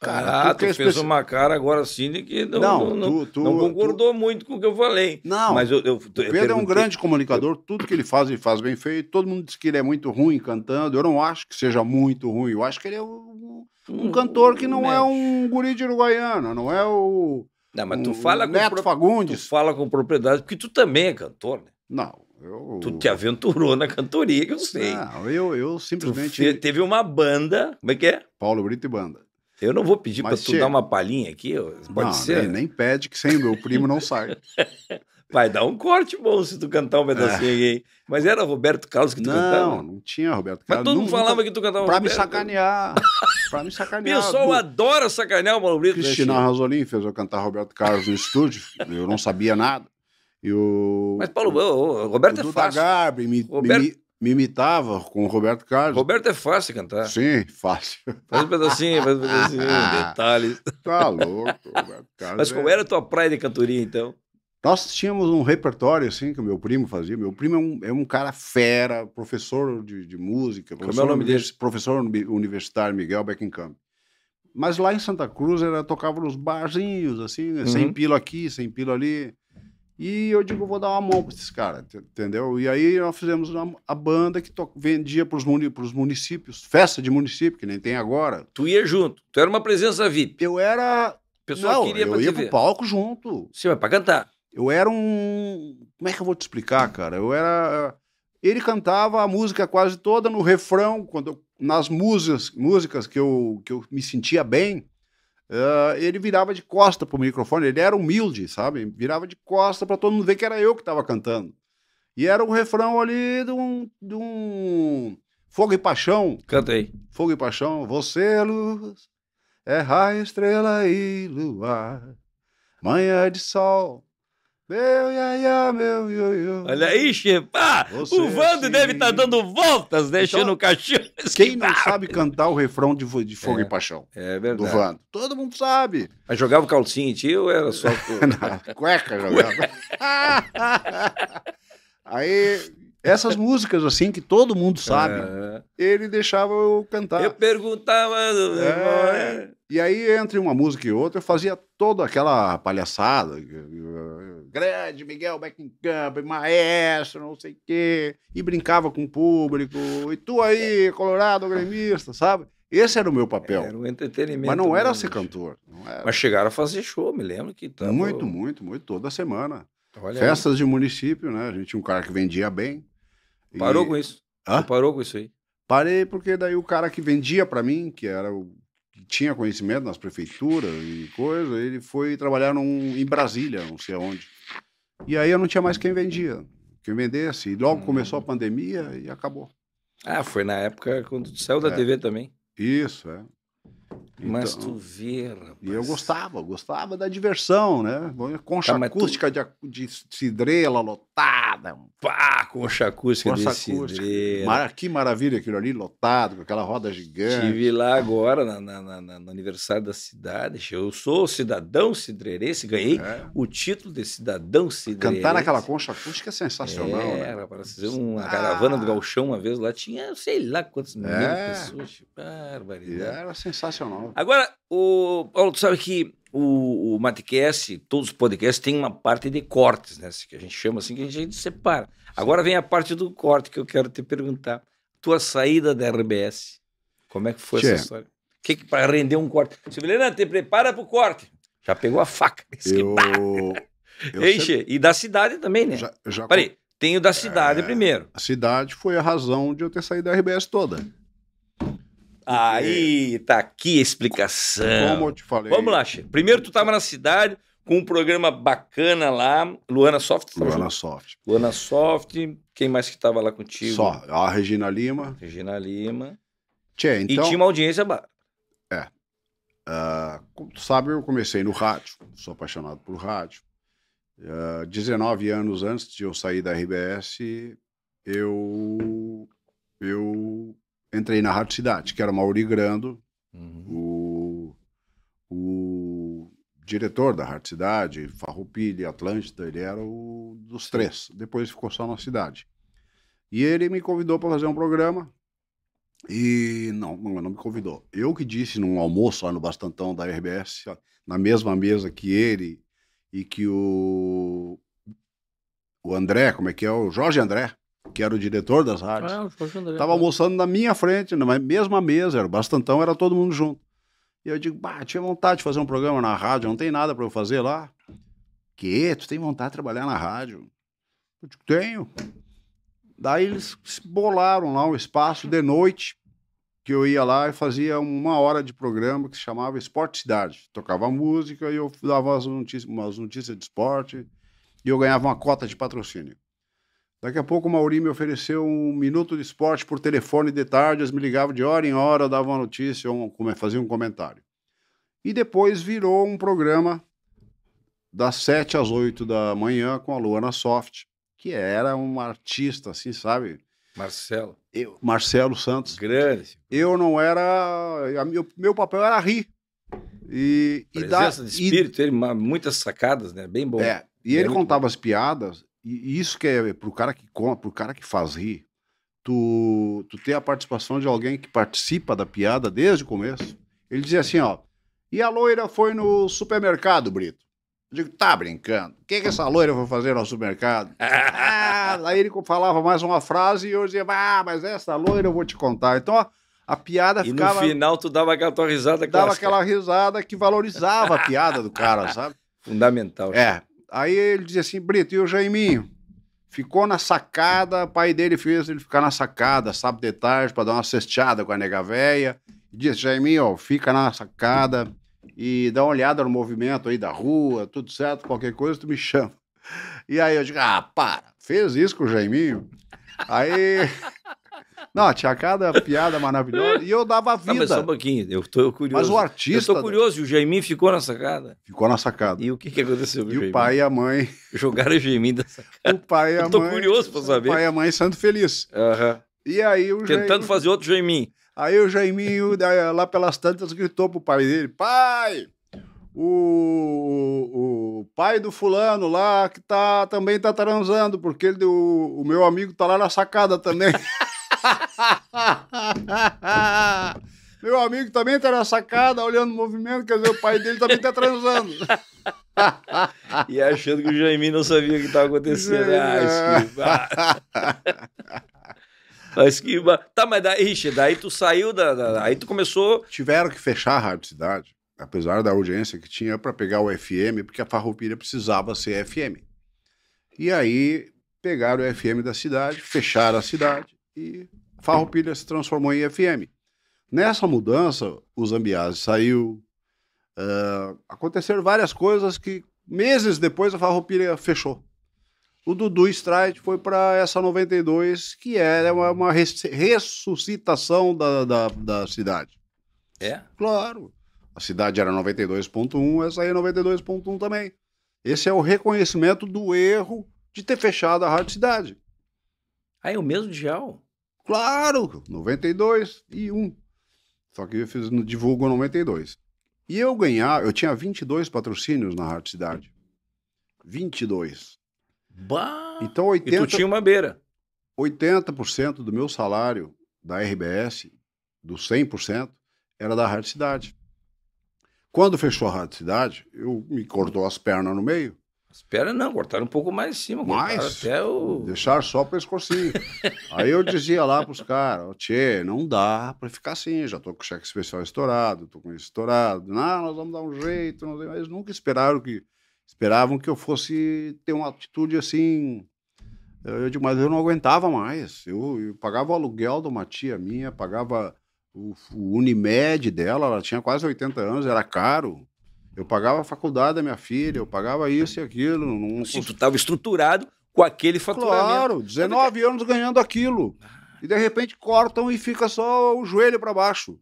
Cara, ah, tu que é tu fez especi- uma cara agora assim que não, Não, não, tu- tu- não concordou muito com o que eu falei. Não, Mas eu, eu, o Pedro é um grande comunicador, tudo que ele faz, ele faz bem feito. Todo mundo diz que ele é muito ruim cantando. Eu não acho que seja muito ruim. Eu acho que ele é um, um cantor que não é um guri de Uruguaiana, não é o Não, mas tu fala com Neto pro- tu Fagundes. fala com propriedade, porque tu também é cantor, né? Não, eu. Tu te aventurou na cantoria, que eu sei. Não, eu, eu Tu simplesmente. fe- teve uma banda, como é que é? Paulo Brito e Banda. Eu não vou pedir pra Mas tu chega. dar uma palhinha aqui, pode não, ser? Nem, nem pede que sem meu primo não sai. Vai dar um corte bom se tu cantar um pedacinho aí. Mas era Roberto Carlos que tu É. não, cantava? não tinha Roberto Mas Carlos. todo mundo falava que tu cantava Pra me Roberto. sacanear. pra me O sacanear. pessoal Du- adora sacanear o Paulo Brito. né, Cristina Chico? Rasolin fez eu cantar Roberto Carlos no estúdio. Eu não sabia nada. E o. Mas, Paulo, o, o Roberto o é fácil. Garbi me, Roberto- me, me imitava com o Roberto Carlos. Roberto é fácil cantar. Sim, fácil. Faz um pedacinho, faz um pedacinho, detalhes. Tá louco, Roberto Carlos. Mas é- qual era a tua praia de cantoria, então? Nós tínhamos um repertório assim que o meu primo fazia. Meu primo é um, é um cara fera, professor de, de música, Como é o nome univers- professor uni- universitário Miguel Beckenkamp. Mas lá em Santa Cruz era tocava nos barzinhos assim, né, sem Uhum. pila aqui, sem pila ali. E eu digo, vou dar uma mão para esses caras, ent- entendeu? E aí nós fizemos a, a banda que to- vendia para os municípios, festa de município, que nem tem agora. Tu ia junto. Tu era uma presença VIP. Eu era. O pessoal Não, queria eu ia pro palco junto. Sim, mas pra cantar. Eu era um. Como é que eu vou te explicar, cara? Eu era. Ele cantava a música quase toda no refrão, quando nas músicas, músicas que, eu, que eu me sentia bem. eh, ele virava de costa pro microfone, ele era humilde, sabe? Virava de costa para todo mundo ver que era eu que estava cantando. E era o refrão ali de um, de um Fogo e Paixão, Canta aí. Fogo e Paixão, você é luz, é raio, estrela e luar, manhã de sol, meu iaia, meu ioiô. Olha aí, chefe. Ah, Você o Vando é deve estar assim. dando voltas, deixando Então, o cachorro. Quem não sabe cantar o refrão de, de Fogo É, e Paixão É do verdade. Vando? Todo mundo sabe. Mas jogava calcinha em ti ou era só. Na cueca jogava. Aí, essas músicas assim que todo mundo sabe, É. ele deixava eu cantar. Eu perguntava. É. é. E aí, entre uma música e outra, eu fazia toda aquela palhaçada. Grande Miguel Beckenkamp, maestro, não sei o quê. E brincava com o público. E tu aí, colorado, gremista, sabe? Esse era o meu papel. Era um entretenimento. Mas não era mesmo, ser cantor. Era. Mas chegaram a fazer show, me lembro que tava... Muito, muito, muito. Toda semana. Olha Festas de município, né? A gente tinha um cara que vendia bem. Parou E com isso. Hã? Tu parou com isso aí. Parei porque daí o cara que vendia para mim, que era o que tinha conhecimento nas prefeituras e coisa, ele foi trabalhar num, em Brasília, não sei aonde. E aí eu não tinha mais quem vendia, quem vendesse. E logo Hum. começou a pandemia e acabou. Ah, foi na época quando saiu da É. TV também. Isso, é. Mas Então, tu vê, rapaz. E eu gostava, gostava da diversão, né? Concha Tá, mas tu- acústica de, de cidrela lotada. Pá, concha acústica Concha desse acústica. cidreiro. Mara- que maravilha aquilo ali, lotado, com aquela roda gigante. Estive lá agora, na, na- na- no aniversário da cidade. Eu sou cidadão cidreirense, ganhei É. o título de cidadão cidreirense. Cantar naquela concha acústica é sensacional, É, né? rapaz, fazer uma Ah. caravana do Galchão uma vez lá, tinha sei lá quantas mil É. pessoas. E Barbaridade. era sensacional. Agora, o Paulo, tu sabe que o, o Matcast, todos os podcasts, têm uma parte de cortes, né? Que a gente chama assim, que a gente separa. Agora vem a parte do corte que eu quero te perguntar. Tua saída da RBS, como é que foi Tchê. essa história? O que, que para render um corte? Silvelena, te prepara pro corte. Já pegou a faca. Eu, eu sempre- E da cidade também, né? já, já Peraí, tem o da cidade É. primeiro. a cidade foi a razão de eu ter saído da RBS toda. Aí, tá aqui a explicação. Como eu te falei. Vamos lá, Che. Primeiro tu tava na cidade com um programa bacana lá, Luana Soft. Luana junto? Soft. Luana Soft. Quem mais que tava lá contigo? Só. A Regina Lima. Regina Lima. Tchê, então. E tinha uma audiência ba- ah, como tu sabe, eu comecei no rádio. Sou apaixonado por rádio. Ah, 19 anos antes de eu sair da RBS, eu, eu entrei na Rádio Cidade, que era Mauri Grando, Uhum. o, o diretor da Rádio Cidade, Farroupilha, Atlântida, ele era o dos três. Depois ficou só na cidade. E ele me convidou para fazer um programa. E não, não, não me convidou. Eu que disse num almoço lá no Bastantão da RBS, na mesma mesa que ele e que o, o André, como é que é? O Jorge André, que era o diretor das rádios. Ah, o Jorge André. Tava almoçando na minha frente, na mesma mesa, era o Bastantão, era todo mundo junto. E eu digo, bah, tinha vontade de fazer um programa na rádio, não tem nada para eu fazer lá. Que? Tu tem vontade de trabalhar na rádio? Eu digo, tenho. Daí eles bolaram lá um espaço de noite, que eu ia lá e fazia uma hora de programa que se chamava Esporte Cidade. Tocava música e eu dava umas notícias, umas notícias de esporte e eu ganhava uma cota de patrocínio. Daqui a pouco o Mauri me ofereceu um minuto de esporte por telefone de tarde, eles me ligavam de hora em hora, davam uma notícia, um, fazia um comentário. E depois virou um programa das 7 às 8 da manhã com a Luana Soft, que era um artista, assim, sabe? Marcelo. Eu, Marcelo Santos. Grande. Eu não era. Meu, meu papel era rir. E, Presença e de espírito, e, ele, muitas sacadas, né? Bem bom. É, e ele contava bom. as piadas, e isso que é pro cara que conta, pro cara que faz rir, tu, tu ter a participação de alguém que participa da piada desde o começo. Ele dizia assim, ó, e a loira foi no supermercado, Brito. Eu digo, tá brincando? O que, que essa loira foi fazer no supermercado? ah, aí ele falava mais uma frase e eu dizia, ah, mas essa loira eu vou te contar. Então a, a piada e ficava. E no final tu dava aquela tua risada Dava clássica. aquela risada que valorizava a piada do cara, sabe? Fundamental. É. Aí ele dizia assim, Brito, e o Jaiminho? Ficou na sacada, o pai dele fez ele ficar na sacada, sábado de tarde, para dar uma cesteada com a nega véia. Disse, Jaiminho, ó, fica na sacada e dá uma olhada no movimento aí da rua, tudo certo, qualquer coisa, tu me chama. E aí eu digo, ah, para, fez isso com o Jaiminho? Aí. Não, tinha cada piada maravilhosa e eu dava vida. Não, mas só um pouquinho, eu tô curioso. Mas o artista. Eu tô curioso, e o Jaiminho ficou na sacada. Ficou na sacada. E o que, que aconteceu com e o o pai e a mãe. Jogaram o Jaiminho da sacada. O pai e a eu tô mãe. curioso pra saber. O pai e a mãe sendo felizes. Uhum. E aí o Tentando fazer outro Jaiminho. Aí o Jaiminho, lá pelas tantas, gritou pro pai dele: Pai! O, o, pai do fulano lá que tá, também tá transando, porque ele, o, o meu amigo tá lá na sacada também. meu amigo também tá na sacada, olhando o movimento, quer dizer, o pai dele também tá transando. e achando que o Jaiminho não sabia o que estava acontecendo. Ah, Mas que. Tá, mas daí, ixi, daí tu saiu da, da, Aí tu começou. Tiveram que fechar a Rádio Cidade, apesar da audiência que tinha para pegar o FM, porque a Farroupilha precisava ser FM. E aí pegaram o FM da cidade, fecharam a cidade e Farroupilha se transformou em FM. Nessa mudança, o Zambiase saiu. Uh, aconteceram várias coisas que meses depois a Farroupilha fechou o Dudu Stride foi para essa 92, que é uma, uma ressuscitação da, da, da, cidade. É? Claro. A cidade era 92.1, essa aí é 92.1 também. Esse é o reconhecimento do erro de ter fechado a Rádio Cidade. Ah, é o mesmo dial? Claro, 92 e 1. Só que eu fiz no Divulgo 92. E eu ganhar, eu tinha 22 patrocínios na Rádio Cidade. 22. Bah! Então 80, e tu tinha uma beira. 80% do meu salário da RBS, do 100%, era da Rádio Cidade. Quando fechou a Rádio Cidade, eu me cortou as pernas no meio. As pernas não, cortaram um pouco mais em cima. Mais? Até o... Deixar só o pescocinho. Aí eu dizia lá pros caras, tchê, não dá pra ficar assim, já tô com o cheque especial estourado, tô com isso estourado. Não, nós vamos dar um jeito. Não... Mas nunca esperaram que esperavam que eu fosse ter uma atitude assim. Eu digo, mas eu não aguentava mais. Eu, eu pagava o aluguel de uma tia minha, pagava o, o, Unimed dela, ela tinha quase 80 anos, era caro. Eu pagava a faculdade da minha filha, eu pagava isso e aquilo. Não... Sim, tu estava estruturado com aquele faturamento. Claro, 19 anos ganhando aquilo. E de repente cortam e fica só o joelho para baixo.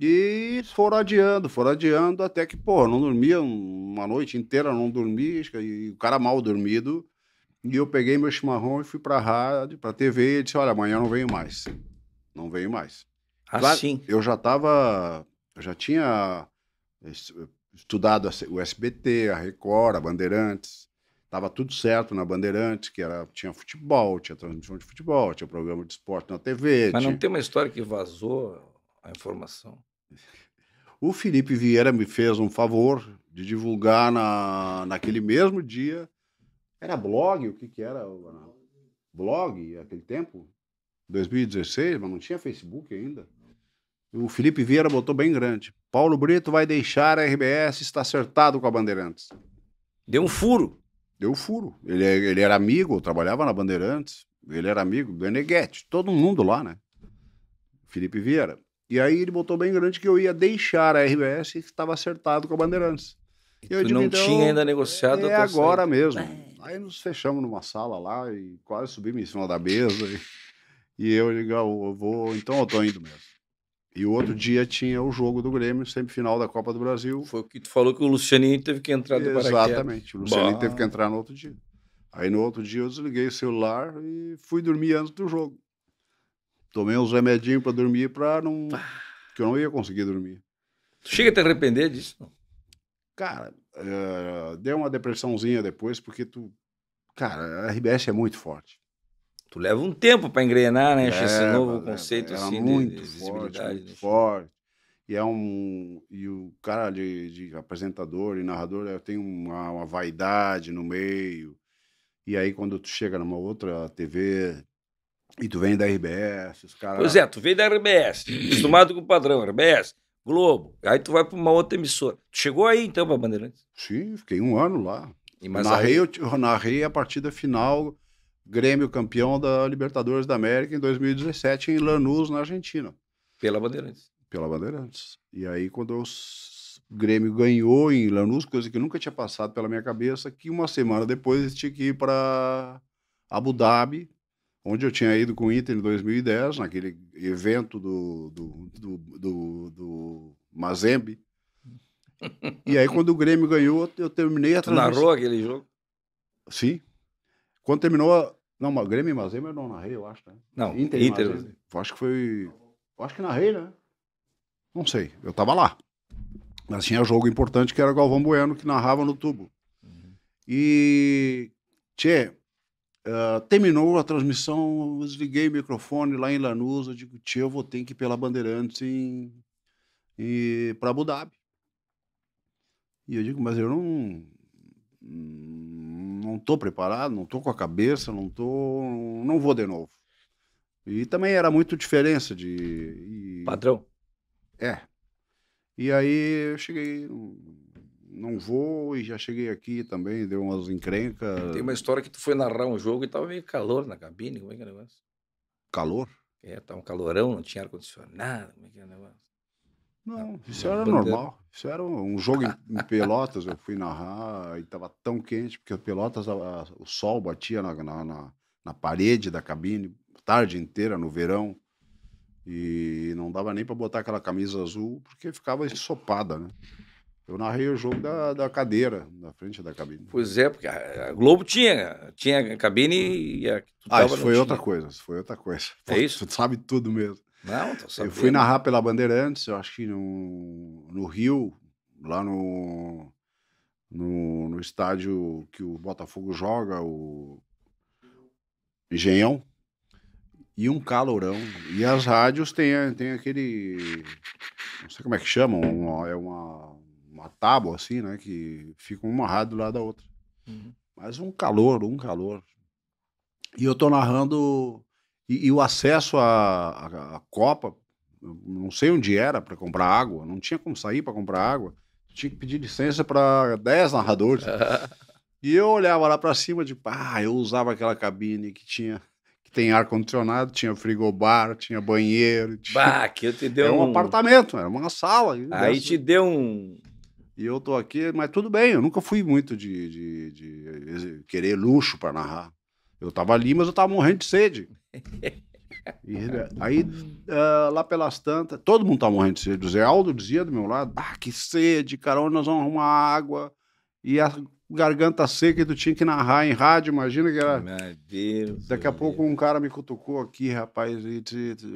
E foram adiando, foram adiando, até que, pô, não dormia uma noite inteira, não dormia, e o cara mal dormido. E eu peguei meu chimarrão e fui pra rádio, pra TV, e disse: Olha, amanhã não venho mais. Não venho mais. Assim. Claro, eu já tava. Eu já tinha estudado o SBT, a Record, a Bandeirantes. Tava tudo certo na Bandeirantes, que era, tinha futebol, tinha transmissão de futebol, tinha programa de esporte na TV. Mas tinha... não tem uma história que vazou a informação. O Felipe Vieira me fez um favor de divulgar na, naquele mesmo dia. Era blog? O que, que era? Blog, aquele tempo? 2016, mas não tinha Facebook ainda. O Felipe Vieira botou bem grande. Paulo Brito vai deixar a RBS, está acertado com a Bandeirantes. Deu um furo. Deu um furo. Ele, ele era amigo, trabalhava na Bandeirantes. Ele era amigo do Eneguete, todo mundo lá, né? Felipe Vieira. E aí ele botou bem grande que eu ia deixar a RBS e estava acertado com a Bandeirantes. E eu não então, tinha ainda negociado. É agora mesmo. É. Aí nos fechamos numa sala lá e quase subimos em cima da mesa. E, e eu digo, ah, eu vou, então eu tô indo mesmo. E o outro dia tinha o jogo do Grêmio, semifinal da Copa do Brasil. Foi o que tu falou que o Lucianinho teve que entrar do Exatamente, o Lucianinho bah. teve que entrar no outro dia. Aí no outro dia eu desliguei o celular e fui dormir antes do jogo. Tomei uns remedinhos para dormir para não. que eu não ia conseguir dormir. Tu chega a te arrepender disso? Cara, uh, deu uma depressãozinha depois, porque tu. Cara, a RBS é muito forte. Tu leva um tempo para engrenar, né? Leva, esse novo leva, conceito assim muito de, de visibilidade. Forte, muito forte. E é um. E o cara de, de apresentador e narrador tem uma, uma, vaidade no meio. E aí, quando tu chega numa outra TV e tu vem da RBS, os caras. Pois é, tu vem da RBS, acostumado com o padrão, RBS, Globo. Aí tu vai para uma outra emissora. Tu chegou aí então para Bandeirantes? Sim, fiquei um ano lá. E mas narrei, aí... eu narrei a partida final Grêmio campeão da Libertadores da América em 2017 em Lanús, na Argentina. Pela Bandeirantes. Pela Bandeirantes. E aí, quando o Grêmio ganhou em Lanús, coisa que nunca tinha passado pela minha cabeça, que uma semana depois tinha que ir para Abu Dhabi, onde eu tinha ido com o Inter em 2010, naquele evento do, do, do, do, do Mazembe. E aí, quando o Grêmio ganhou, eu terminei a transmissão. Tu narrou aquele jogo? Sim. Quando terminou. Não, Grêmio e Mazembe eu não narrei, eu acho, né? Não, Inter, Inter Mazembe. Acho que foi. Acho que narrei, né? Não sei. Eu tava lá. Mas tinha jogo importante que era o Galvão Bueno, que narrava no tubo. Uhum. E. Tchê, uh, terminou a transmissão, eu desliguei o microfone lá em Lanús. Eu digo, tchê, eu vou ter que ir pela Bandeirantes em, em, para Abu Dhabi. E eu digo, mas eu não não estou preparado, não estou com a cabeça, não tô, não vou de novo. E também era muito diferença de e... padrão. É. E aí eu cheguei, não vou e já cheguei aqui também, deu umas encrencas. Tem uma história que tu foi narrar um jogo e tava meio calor na cabine, como é que é o negócio? Calor? É, tava um calorão, não tinha ar condicionado, como é que é o negócio? Não, isso era normal. Isso era um jogo em, em Pelotas, eu fui narrar e estava tão quente, porque Pelotas, a, a, o sol batia na, na, na, na parede da cabine, tarde inteira, no verão, e não dava nem para botar aquela camisa azul, porque ficava ensopada, né? Eu narrei o jogo da, da cadeira, na frente da cabine. Pois é, porque a Globo tinha, tinha cabine e a Ah, isso foi outra coisa, isso foi outra coisa. É isso? Tu sabe tudo mesmo. Não, tô sabendo. Eu fui narrar pela Bandeirantes, eu acho que no, no Rio, lá no, no, no estádio que o Botafogo joga, o Engenhão, e um calorão. E as rádios têm, têm aquele. Não sei como é que chamam, uma, é uma, uma tábua assim, né? Que fica uma rádio lá da outra. Uhum. Mas um calor, um calor. E eu tô narrando e, e o acesso à, à, à Copa, não sei onde era para comprar água, não tinha como sair para comprar água. Tinha que pedir licença para 10 narradores. e eu olhava lá para cima, de, ah, eu usava aquela cabine que tinha que tem ar condicionado, tinha frigobar, tinha banheiro, tinha... Bah, que te deu era um, um apartamento, era uma sala. Aí te deu um e eu tô aqui, mas tudo bem, eu nunca fui muito de, de, de querer luxo para narrar. Eu tava ali, mas eu tava morrendo de sede. E, aí, uh, lá pelas tantas, todo mundo tava morrendo de sede. O Zé Aldo dizia do meu lado: Ah, que sede, cara, onde nós vamos arrumar água? E a garganta seca e tu tinha que narrar em rádio, imagina que era. Meu Deus. Daqui a pouco um cara me cutucou aqui, rapaz, e disse,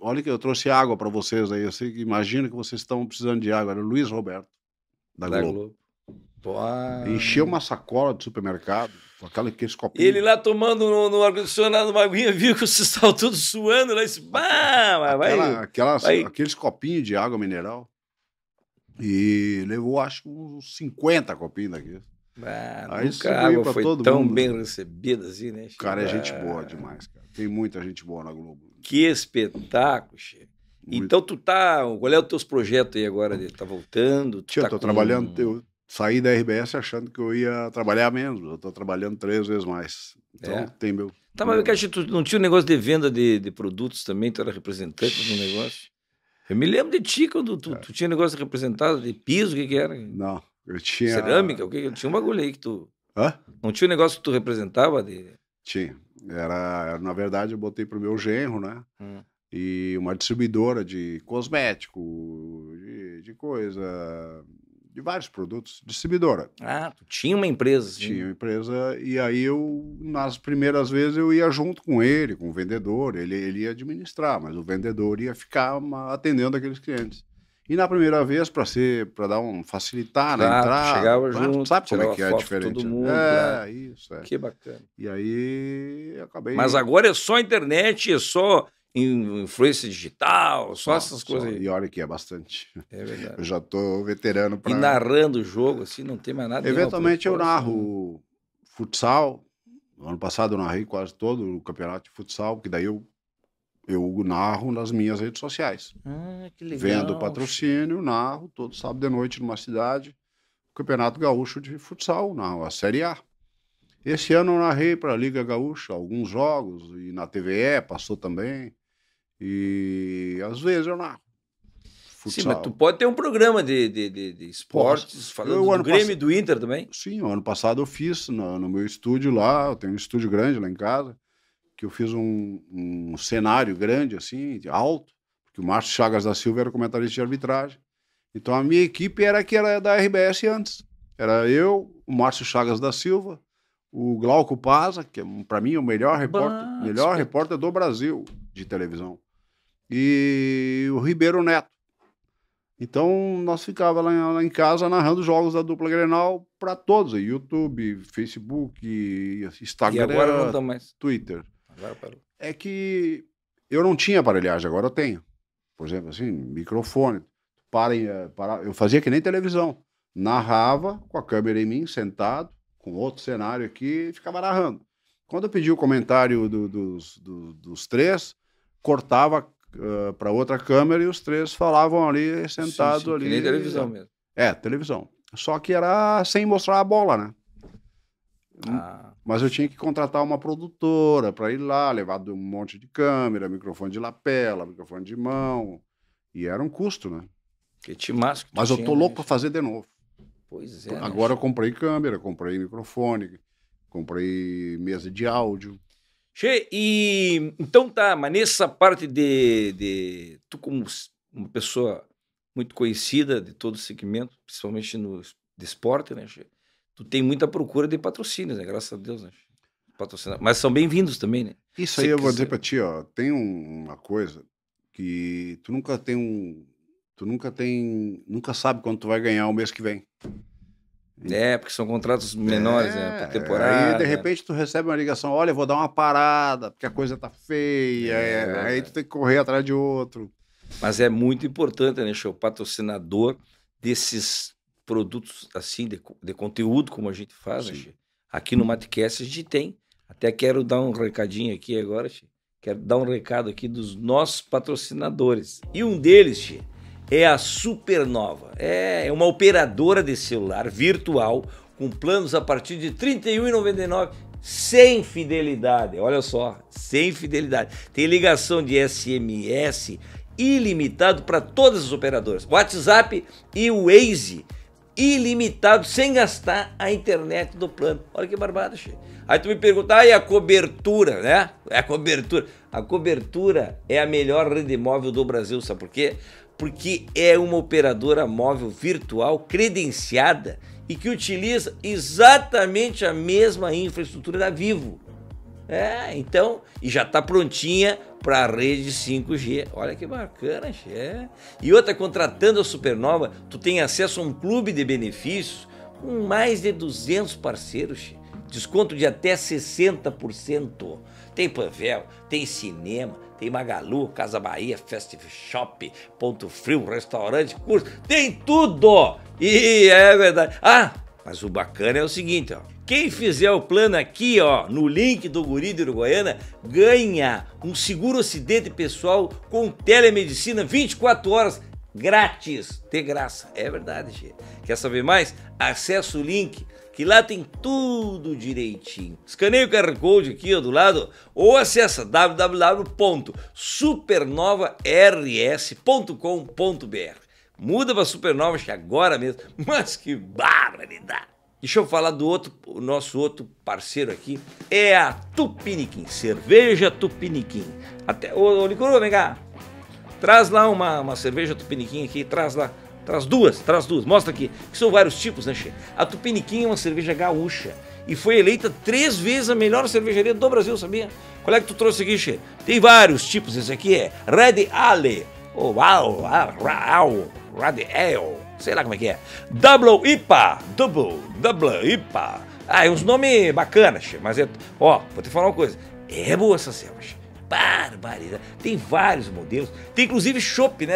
olha que eu trouxe água para vocês aí. Eu sei que imagina que vocês estão precisando de água. Era o Luiz Roberto, da, da Globo. Globo. Encheu uma sacola de supermercado, com aquela, aqueles copinhos. Ele lá tomando no, no ar-condicionado uma aguinha, viu que vocês estavam todos suando lá e disse, bah, vai. Aquela- aquelas- vai- Aqueles copinhos de água mineral. E levou, acho que uns 50 copinhos daqui. Ah, Aí nunca a água foi todo tão mundo. bem recebida assim, né? O cara é gente boa demais, cara. Tem muita gente boa na Globo. Que espetáculo, che. Muito. Então tu tá. Qual é os teus projetos aí agora? Tá voltando? Tu Tia, tá eu tô com- trabalhando, eu saí da RBS achando que eu ia trabalhar menos. Eu tô trabalhando três vezes mais. Então É. tem meu. Tá, mas Caixa, tu não tinha um negócio de venda de, de produtos também? Tu era representante do negócio? Eu me lembro de ti quando É. tu, tu tinha negócio representado de piso, o que que era? Não, eu tinha. Cerâmica? O que que- Tinha um bagulho aí que tu. Hã? Não tinha um negócio que tu representava de. Tinha. Era, era, na verdade, eu botei pro meu genro, né? Hum. E uma distribuidora de cosmético, de, de coisa, de vários produtos. Distribuidora. Ah, tu tinha uma empresa. Assim. Tinha uma empresa, e aí eu, nas primeiras vezes, eu ia junto com ele, com o vendedor, ele, ele ia administrar, mas o vendedor ia ficar ma- atendendo aqueles clientes. E na primeira vez, para ser, para dar um facilitar na Claro, entrada, chegava né? junto, sabe como é que é diferente? todo mundo, é, claro. isso, é. Que bacana. E aí acabei. Mas agora é só internet, é só influência digital, só essas só- coisas aí. E olha que é bastante. É verdade. Eu já tô veterano E para. narrando o jogo, assim, não tem mais nada. Eventualmente eu narro futsal. No ano passado eu narrei quase todo o campeonato de futsal, que daí eu, eu narro nas minhas redes sociais. Ah, que legal. Vendo patrocínio, narro todo sábado de noite numa cidade, o Campeonato Gaúcho de Futsal, narro a Série A. Esse ano eu narrei para a Liga Gaúcha alguns jogos, e na TVE passou também. E às vezes eu narro. Sim, mas tu pode ter um programa de, de, de, de esportes, Posso. falando Eu, do Grêmio e do Inter também. Sim, o ano passado eu fiz no, no meu estúdio lá, eu tenho um estúdio grande lá em casa, que eu fiz um, um cenário grande, assim, de alto, porque o Márcio Chagas da Silva era comentarista de arbitragem. Então a minha equipe era que era da RBS antes. Era eu, o Márcio Chagas da Silva, o Glauco Paza, que para mim é o melhor repórter, melhor repórter do Brasil de televisão. E o Ribeiro Neto. Então nós ficava lá, em- lá em casa narrando jogos da dupla Grenal para todos, YouTube, Facebook, E Instagram, agora não dá mais. Twitter. Agora parou. É que eu não tinha aparelhagem, agora eu tenho. Por exemplo, assim, microfone. Parem, para... Eu fazia que nem televisão. Narrava com a câmera em mim, sentado, com outro cenário aqui, e ficava narrando. Quando eu pedi o comentário do- dos, do- dos três, cortava para outra câmera e os três falavam ali, sentados Sim, sim, ali. Que nem televisão mesmo. É, televisão. Só que era sem mostrar a bola, né? Ah, Mas eu tinha que contratar uma produtora para ir lá, levar um monte de câmera, microfone de lapela, microfone de mão. E era um custo, né? que que tu Mas eu tô né? louco para fazer de novo. Pois é. né? Agora eu comprei câmera, comprei microfone, comprei mesa de áudio. Che, e então tá, mas nessa parte de, de tu como uma pessoa muito conhecida de todo o segmento, principalmente no de esporte, né, Che? Tu tem muita procura de patrocínios, né? Graças a Deus, né? Che? Patrocina- Mas são bem-vindos também, né? Isso aí eu vou dizer para ti, ó, tem um- uma coisa que tu nunca tem um, tu nunca tem, nunca sabe quanto tu vai ganhar o mês que vem. É, porque são contratos menores, né? Por temporada. Aí, de repente, tu recebe uma ligação: olha, eu vou dar uma parada, porque a coisa tá feia. É, é, aí tu tem que correr atrás de outro. Mas é muito importante, né? O patrocinador desses produtos assim, de, de conteúdo, como a gente faz, né? Aqui no Matcast a gente tem. Até quero dar um recadinho aqui agora, Che. Quero dar um recado aqui dos nossos patrocinadores. E um deles, Che, é a Supernova. É, é uma operadora de celular virtual com planos a partir de R$ 31,99 sem fidelidade. Olha só, sem fidelidade. Tem ligação de SMS ilimitado para todas as operadoras. WhatsApp e o Waze ilimitado sem gastar a internet do plano. Olha que barbada, che. Aí tu me pergunta, ah, e a cobertura, né? É a cobertura. A cobertura é a melhor rede móvel do Brasil, sabe por quê? Porque é uma operadora móvel virtual credenciada e que utiliza exatamente a mesma infraestrutura da Vivo. É, então, e já está prontinha para a rede 5G. Olha que bacana, che. E outra, contratando a Supernova, tu tem acesso a um clube de benefícios com mais de 200 parceiros, che. desconto de até 60%. Tem Panvel, tem cinema, tem Magalu, Casa Bahia, Fast Shop, Ponto Frio, restaurante, curso, tem tudo! E é verdade. Ah, mas o bacana é o seguinte, ó. Quem fizer o plano aqui, ó, no link do Guri de Uruguaiana, ganha um seguro acidente pessoal com telemedicina 24 horas grátis, de graça. É verdade, gente. Quer saber mais? Acesse o link que lá tem tudo direitinho. Escaneia o QR Code aqui ó, do lado ou acessa www.supernova.rs.com.br. Muda para Supernova agora mesmo. Mas que barbaridade! Deixa eu falar do outro, o nosso outro parceiro aqui, é a Tupiniquim, cerveja Tupiniquim. Até, ô, ô Licuru, vem cá. Traz lá uma, uma cerveja Tupiniquim aqui, traz lá. Traz duas, traz duas, mostra aqui. Que são vários tipos, né, Che? A Tupiniquim é uma cerveja gaúcha e foi eleita três vezes a melhor cervejaria do Brasil, sabia? Qual é que tu trouxe aqui, Che? Tem vários tipos, esse aqui é Red Ale, ou Au, Au, Red Ale sei lá como é que é. Double IPA, Double, Double IPA. Ah, é uns nomes bacanas, mas é. Ó, vou te falar uma coisa. É boa essa cerveja. Barbaridade. Tem vários modelos. Tem inclusive chopp, né?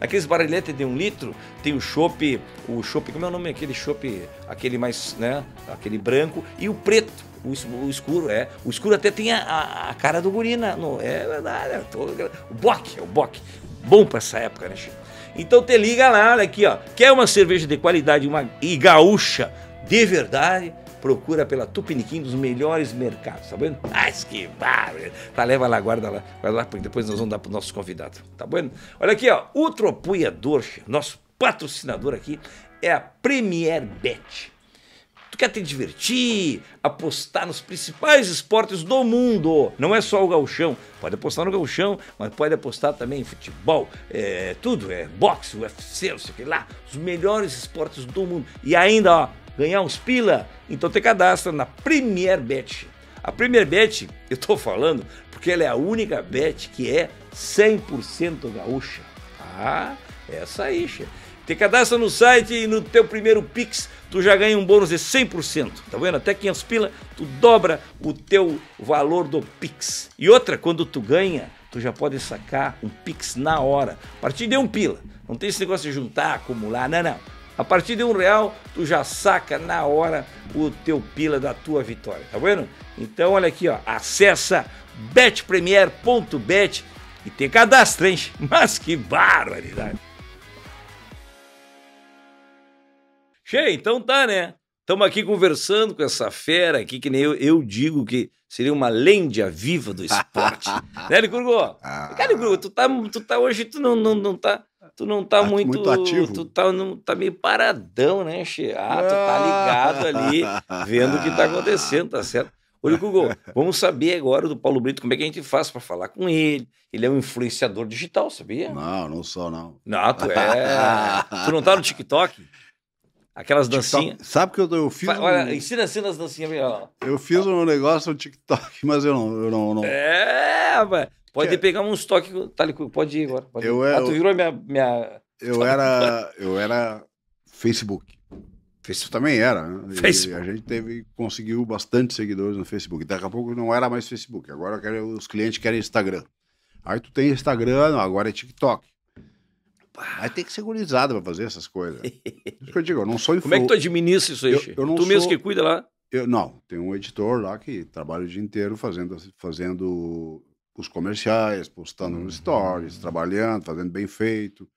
Aqueles barrilhetes de um litro, tem o chopp, o chopp, como é o nome aquele chopp, aquele mais, né? Aquele branco e o preto. O, escuro, é. O escuro até tem a, a cara do gurina. No, é verdade. É todo, o bock, é o bock. Bom pra essa época, né, Chico? Então te liga lá, olha aqui, ó. Quer uma cerveja de qualidade uma, e gaúcha de verdade? Procura pela Tupiniquim dos melhores mercados, tá vendo? Ai, que barulho. Tá, leva lá, guarda lá, guarda lá, porque depois nós vamos dar para os nossos convidados, tá vendo? Olha aqui, ó. O apoiador, nosso patrocinador aqui, é a Premier Bet. Tu quer te divertir, apostar nos principais esportes do mundo. Não é só o gauchão. Pode apostar no gauchão, mas pode apostar também em futebol, é, tudo, é boxe, UFC, não sei o que lá. Os melhores esportes do mundo. E ainda, ó, ganhar uns pila. Então te cadastra na Premier Bet. A Premier Bet, eu tô falando porque ela é a única bet que é 100% gaúcha. Ah, essa aí, chefe. Te cadastra no site e no teu primeiro Pix tu já ganha um bônus de 100%. Tá vendo? Até 500 pila, tu dobra o teu valor do Pix. E outra, quando tu ganha, tu já pode sacar um Pix na hora. A partir de um pila. Não tem esse negócio de juntar, acumular, não, não. A partir de um real, tu já saca na hora o teu pila da tua vitória, tá vendo? Então, olha aqui, ó, acessa betpremier.bet e te cadastra, hein? Mas que barbaridade! Cheio, então tá, né? Estamos aqui conversando com essa fera aqui, que nem eu, eu digo que seria uma lenda viva do esporte. né, Licurgo? Ah. Cara, Licurgo, tu tá, tu tá hoje, tu não, não, não tá... Tu não tá muito, muito ativo. Tu tá, não, tá meio paradão, né, Che? Ah, tu tá ligado ali, vendo o que tá acontecendo, tá certo? Ô, Licurgo, vamos saber agora do Paulo Brito como é que a gente faz para falar com ele. Ele é um influenciador digital, sabia? Não, não sou, não. Não, tu é... tu não tá no TikTok? Aquelas dancinhas. Sabe que eu, eu fiz. Olha, um... ensina as dancinhas. Eu fiz um negócio no TikTok, mas eu não. Eu não, não... É, velho. Pode que... pegar uns toques. Tá, pode ir agora. Pode eu ir. É, ah, tu virou minha. minha... Eu era. Eu era Facebook. Facebook também era, né? Facebook. a gente teve, conseguiu bastante seguidores no Facebook. Daqui a pouco não era mais Facebook. Agora quero, os clientes querem Instagram. Aí tu tem Instagram, agora é TikTok. Aí tem que ser gurizada pra fazer essas coisas. Isso que eu digo, eu não sou influ... Como é que tu administra isso aí, eu, eu não Tu sou... mesmo que cuida lá? Eu, não, tem um editor lá que trabalha o dia inteiro fazendo, fazendo os comerciais, postando nos stories, trabalhando, fazendo bem feito.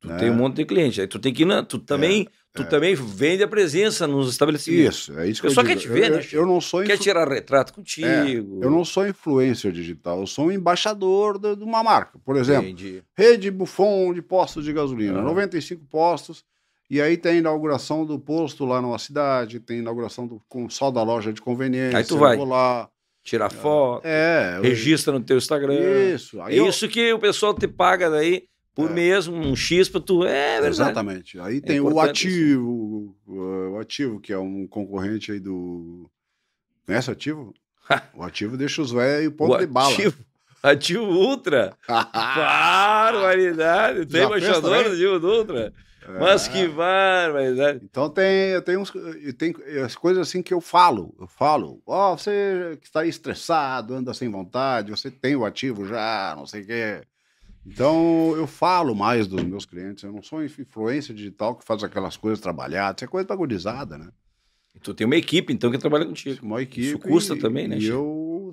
Tu né? tem um monte de cliente, aí tu tem que ir tu também, é, tu é. também vende a presença nos estabelecimentos. Isso, é isso que eu, eu só quer te ver, né? Eu não sou quer tirar retrato contigo. É, eu não sou influencer digital, eu sou um embaixador de, de uma marca. Por exemplo, Entendi. Rede Buffon de postos de gasolina, 95 postos. E aí tem a inauguração do posto lá numa cidade, tem a inauguração do só da loja de conveniência. Aí tu vai. vou lá. Tira foto, é, registra no teu Instagram. Isso. Aí é isso que o pessoal te paga daí por é. mesmo, um X para tu. É verdade. Exatamente. Aí é tem é o ativo, o, o ativo, que é um concorrente aí do. Conhece o ativo? o ativo deixa os velhos e ponto de bala. Ativo. Ativo Ultra? Barbaridade! Tem embaixador do Ativo Ultra? Mas que barbaridade. Então tem, tenho, uns, tenho as coisas assim que eu falo. Eu falo, ó, você que está aí estressado, anda sem vontade, você tem o ativo já, não sei o quê. Então eu falo mais dos meus clientes. Eu não sou influência digital que faz aquelas coisas trabalhadas, isso é coisa pagodizada, né? E tu tem uma equipe, então, que trabalha contigo. Uma equipe. Isso custa e- também, né, E Chico? eu,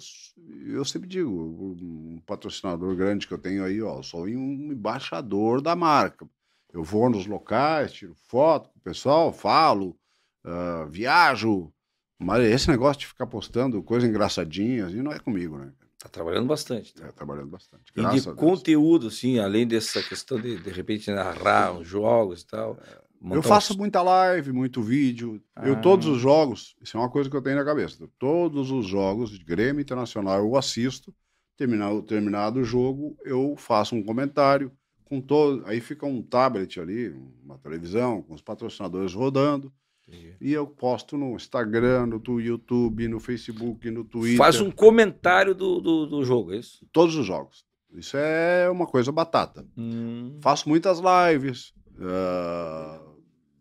eu sempre digo, um patrocinador grande que eu tenho aí, ó, eu sou um embaixador da marca. Eu vou nos locais, tiro foto com o pessoal, falo, ah, viajo. Mas esse negócio de ficar postando coisas engraçadinhas, e não é comigo, né? Tá trabalhando bastante. É, trabalhando bastante. E Graças de a Deus. conteúdo, assim, além dessa questão de, de repente, narrar os jogos e tal. montar Eu uns- faço muita live, muito vídeo. Eu, Ah. todos os jogos, isso é uma coisa que eu tenho na cabeça. Todos os jogos de Grêmio Internacional eu assisto. Terminado, terminado o jogo, eu faço um comentário com todo. Aí fica um tablet ali, uma televisão, com os patrocinadores rodando. Entendi. E eu posto no Instagram, no tu- YouTube, no Facebook, no Twitter. Faz um comentário do, do, do jogo, é isso? Todos os jogos. Isso é uma coisa batata. Hum. Faço muitas lives ah,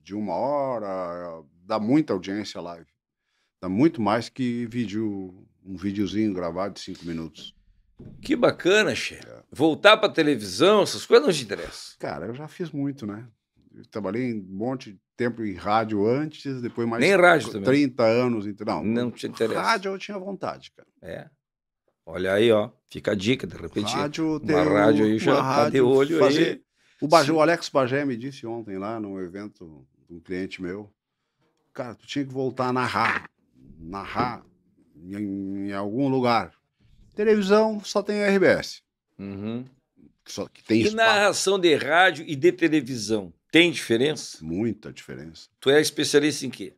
de uma hora, dá muita audiência a live. Dá muito mais que vídeo, um videozinho gravado de cinco minutos. Que bacana, Che. É. Voltar pra televisão, essas coisas não te interessam. Cara, eu já fiz muito, né? Eu trabalhei um monte de tempo em rádio antes, depois mais Nem rádio também. 30 anos. Não, Não te interessa. rádio eu tinha vontade, cara. É. Olha aí, ó. Fica a dica, de repente. Rádio, uma rádio aí já tá de olho aí. O, Bagé, o Alex Bagé me disse ontem lá num evento de um cliente meu, cara, tu tinha que voltar a narrar, narrar em, em algum lugar. Televisão só tem a RBS, Uhum. só, que tem E espaço. narração de rádio e de televisão, tem diferença? Muita diferença. Tu é especialista em quê?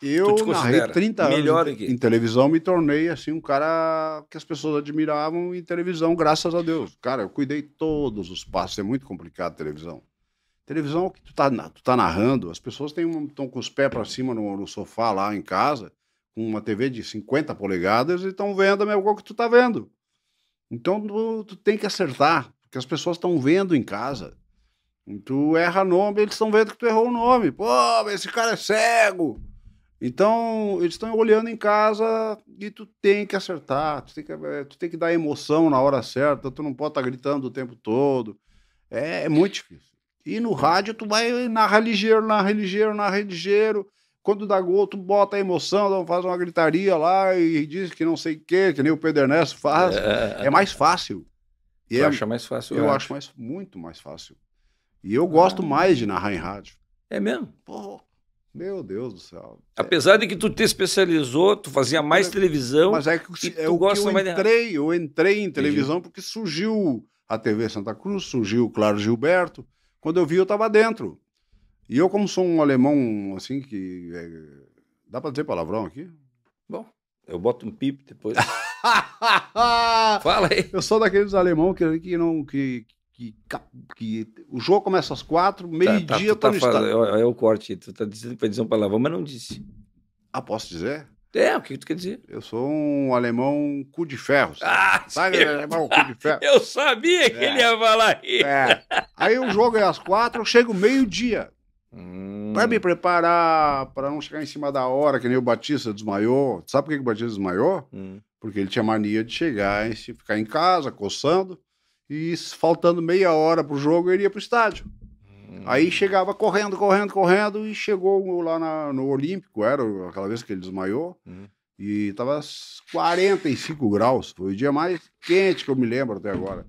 Eu narrei considera 30 melhor anos em em televisão, me tornei assim um cara que as pessoas admiravam em televisão, graças a Deus. Cara, eu cuidei todos os passos, é muito complicado televisão. Televisão é o que tu tá, tu tá narrando, as pessoas estão com os pés para cima no, no sofá lá em casa, uma TV de 50 polegadas e estão vendo a mesma coisa que tu tá vendo. Então tu, tu tem que acertar, porque as pessoas estão vendo em casa. Tu erra nome, eles estão vendo que tu errou o nome. Pô, esse cara é cego. Então, eles estão olhando em casa e tu tem que acertar, tu tem que, eh, tu tem que dar emoção na hora certa, tu não pode estar gritando o tempo todo. É, é muito difícil. E no rádio tu vai narrar ligeiro, narra ligeiro, narra ligeiro. Quando dá gol, tu bota a emoção, faz uma gritaria lá e diz que não sei o quê, que nem o Pedro Ernesto faz. É, É, mais fácil. E é- acha mais fácil? o eu rádio. acho mais, muito mais fácil. E eu gosto Ah. mais de narrar em rádio. É mesmo? Pô, meu Deus do céu. Apesar de que tu te especializou, tu fazia mais televisão. Mas é, que, é tu o que eu entrei, eu entrei em televisão porque surgiu a TV Santa Cruz, surgiu o Claro Gilberto. Quando eu vi, eu estava dentro. E eu, como sou um alemão, assim, que... é, Dá para dizer palavrão aqui? Bom, eu boto um pipo depois. Fala aí. eu sou daqueles alemão que, que não... Que, que, que o jogo começa às quatro, meio-dia tá, tô tá no fazendo, estádio. é, é o corte. Tu tá dizendo que vai dizer um palavrão, mas não disse. Ah, posso dizer? É, o que tu quer dizer? Eu sou um alemão cu de ferro. Ah, Sabe, sim. alemão cu de ferro? eu sabia que É. ele ia falar isso. É. Aí o jogo é às quatro, eu chego meio-dia. Hum, Pra me preparar, para não chegar em cima da hora, que nem o Batista desmaiou. Sabe por que o Batista desmaiou? hum. Porque ele tinha mania de chegar e ficar em casa, coçando, e faltando meia hora pro jogo, ele ia pro estádio. Hum. Aí chegava correndo, correndo, correndo, e chegou lá na- no Olímpico, era aquela vez que ele desmaiou, Hum. e tava 45 graus. Foi o dia mais quente que eu me lembro até agora.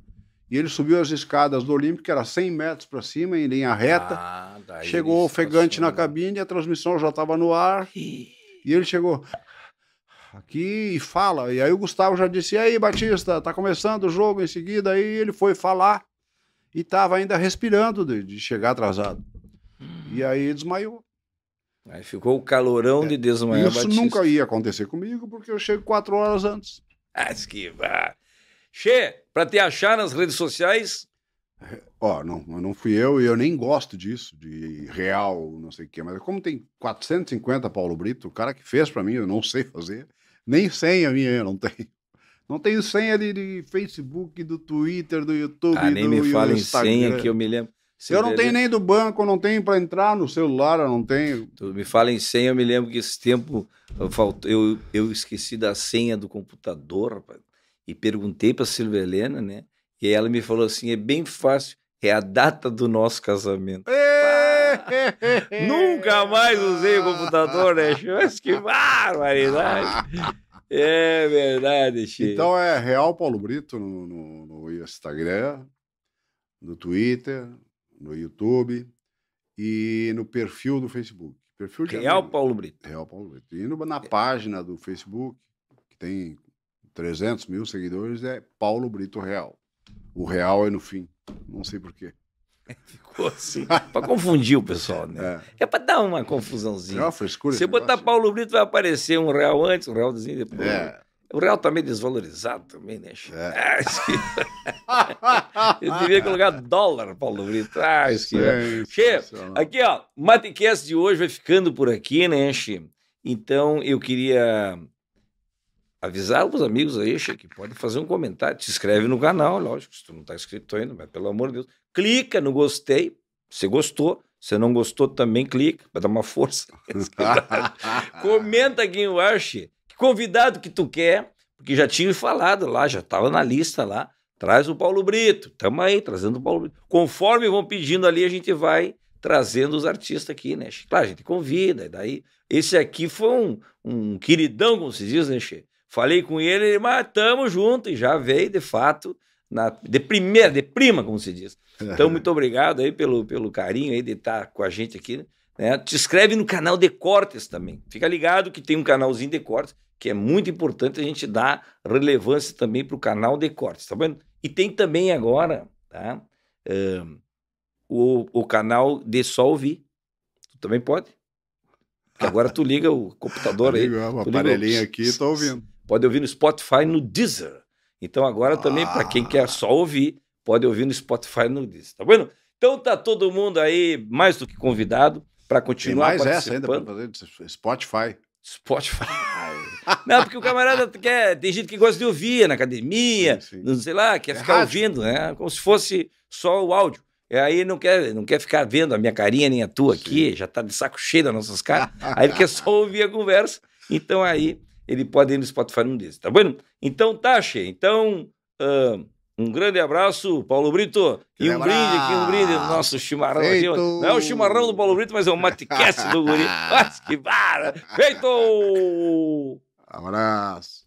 E ele subiu as escadas do Olímpico, que era 100 metros para cima, em linha reta. Ah, Chegou ofegante na estacionou. cabine, a transmissão já estava no ar, e ele chegou aqui e fala. E aí o Gustavo já disse: E aí, Batista, tá começando o jogo em seguida. Aí ele foi falar e estava ainda respirando de, de chegar atrasado. E aí desmaiou. Aí ficou o calorão de desmaiar Isso Batista. nunca ia acontecer comigo, porque eu chego quatro horas antes. Ah, esquiva. Che, pra te achar nas redes sociais, Ó, não, não fui eu e eu nem gosto disso, de real, não sei o quê. Mas como tem 450 Paulo Brito, o cara que fez pra mim, eu não sei fazer. Nem senha minha eu não tenho. Não tenho senha de, de Facebook, do Twitter, do YouTube, ah, nem do me fala em senha que eu me lembro. Eu não tenho nem do banco, não tenho para entrar no celular, eu não tenho. Tu me fala em senha, eu me lembro que esse tempo eu, eu, eu esqueci da senha do computador, rapaz, e perguntei para Silvia Helena, né? E ela me falou assim: é bem fácil, é a data do nosso casamento. Nunca mais usei o computador, né? Mas que barbaridade! É verdade, Chico. Então é Real Paulo Brito no, no, no Instagram, no Twitter, no YouTube e no perfil do Facebook. Perfil Real. Paulo Brito. Real Paulo Brito. E no, na é. página do Facebook, que tem 300 mil seguidores, é Paulo Brito Real. O Real é no fim. Não sei porquê. Ficou assim, para confundir o pessoal, né? É, é para dar uma confusãozinha. É uma frescura. Se botar Paulo Brito, vai aparecer um real antes, um realzinho depois. É. O real tá meio desvalorizado também, né? É. Ah, Eu devia colocar dólar, Paulo Brito. Ah, isso Che, aqui, ó, o Matecast de hoje vai ficando por aqui, né, Che? Então, eu queria avisar os amigos aí, que podem fazer um comentário. Se inscreve no canal, lógico, se tu não tá inscrito ainda, mas pelo amor de Deus. Clica no gostei, se gostou. Se não gostou, também clica, para dar uma força. Comenta aqui embaixo convidado que tu quer, porque já tinha falado lá, já estava na lista lá, traz o Paulo Brito, estamos aí trazendo o Paulo Brito. Conforme vão pedindo ali, a gente vai trazendo os artistas aqui, né? Claro, a gente convida, e daí esse aqui foi um, um queridão, como se diz, né, Che? Falei com ele, mas tamo junto, e já veio, de fato, na, de primeira, de prima, como se diz. Então, muito obrigado aí pelo, pelo carinho aí de estar com a gente aqui, né? Te inscreve no canal de cortes também. Fica ligado que tem um canalzinho de cortes que é muito importante a gente dar relevância também para o canal de cortes, tá vendo? E tem também agora, tá? Uh, o, o canal de só ouvir. Tu também pode. Agora tu liga o computador aí. O aparelhinho aqui e tô ouvindo. Pode ouvir no Spotify no Deezer. Então agora ah. também, para quem quer só ouvir, pode ouvir no Spotify no Deezer, tá vendo? Então tá todo mundo aí mais do que convidado para continuar Tem mais essa ainda para fazer Spotify. Spotify. Não, porque o camarada quer. Tem gente que gosta de ouvir na academia, sim, sim. não sei lá, quer é ficar rádio. ouvindo, né? Como se fosse só o áudio. E aí não quer, não quer ficar vendo a minha carinha nem a tua sim. aqui, já tá de saco cheio das nossas caras. aí ele quer só ouvir a conversa. Então aí ele pode ir no Spotify num desses, tá vendo? Então tá, Che. Então. Uh, um grande abraço, Paulo Brito. E um brinde aqui, um brinde do nosso chimarrão Feito. aqui. Não é o chimarrão do Paulo Brito, mas é o matiquece do guri. Mas que vara! Feito! Abraço.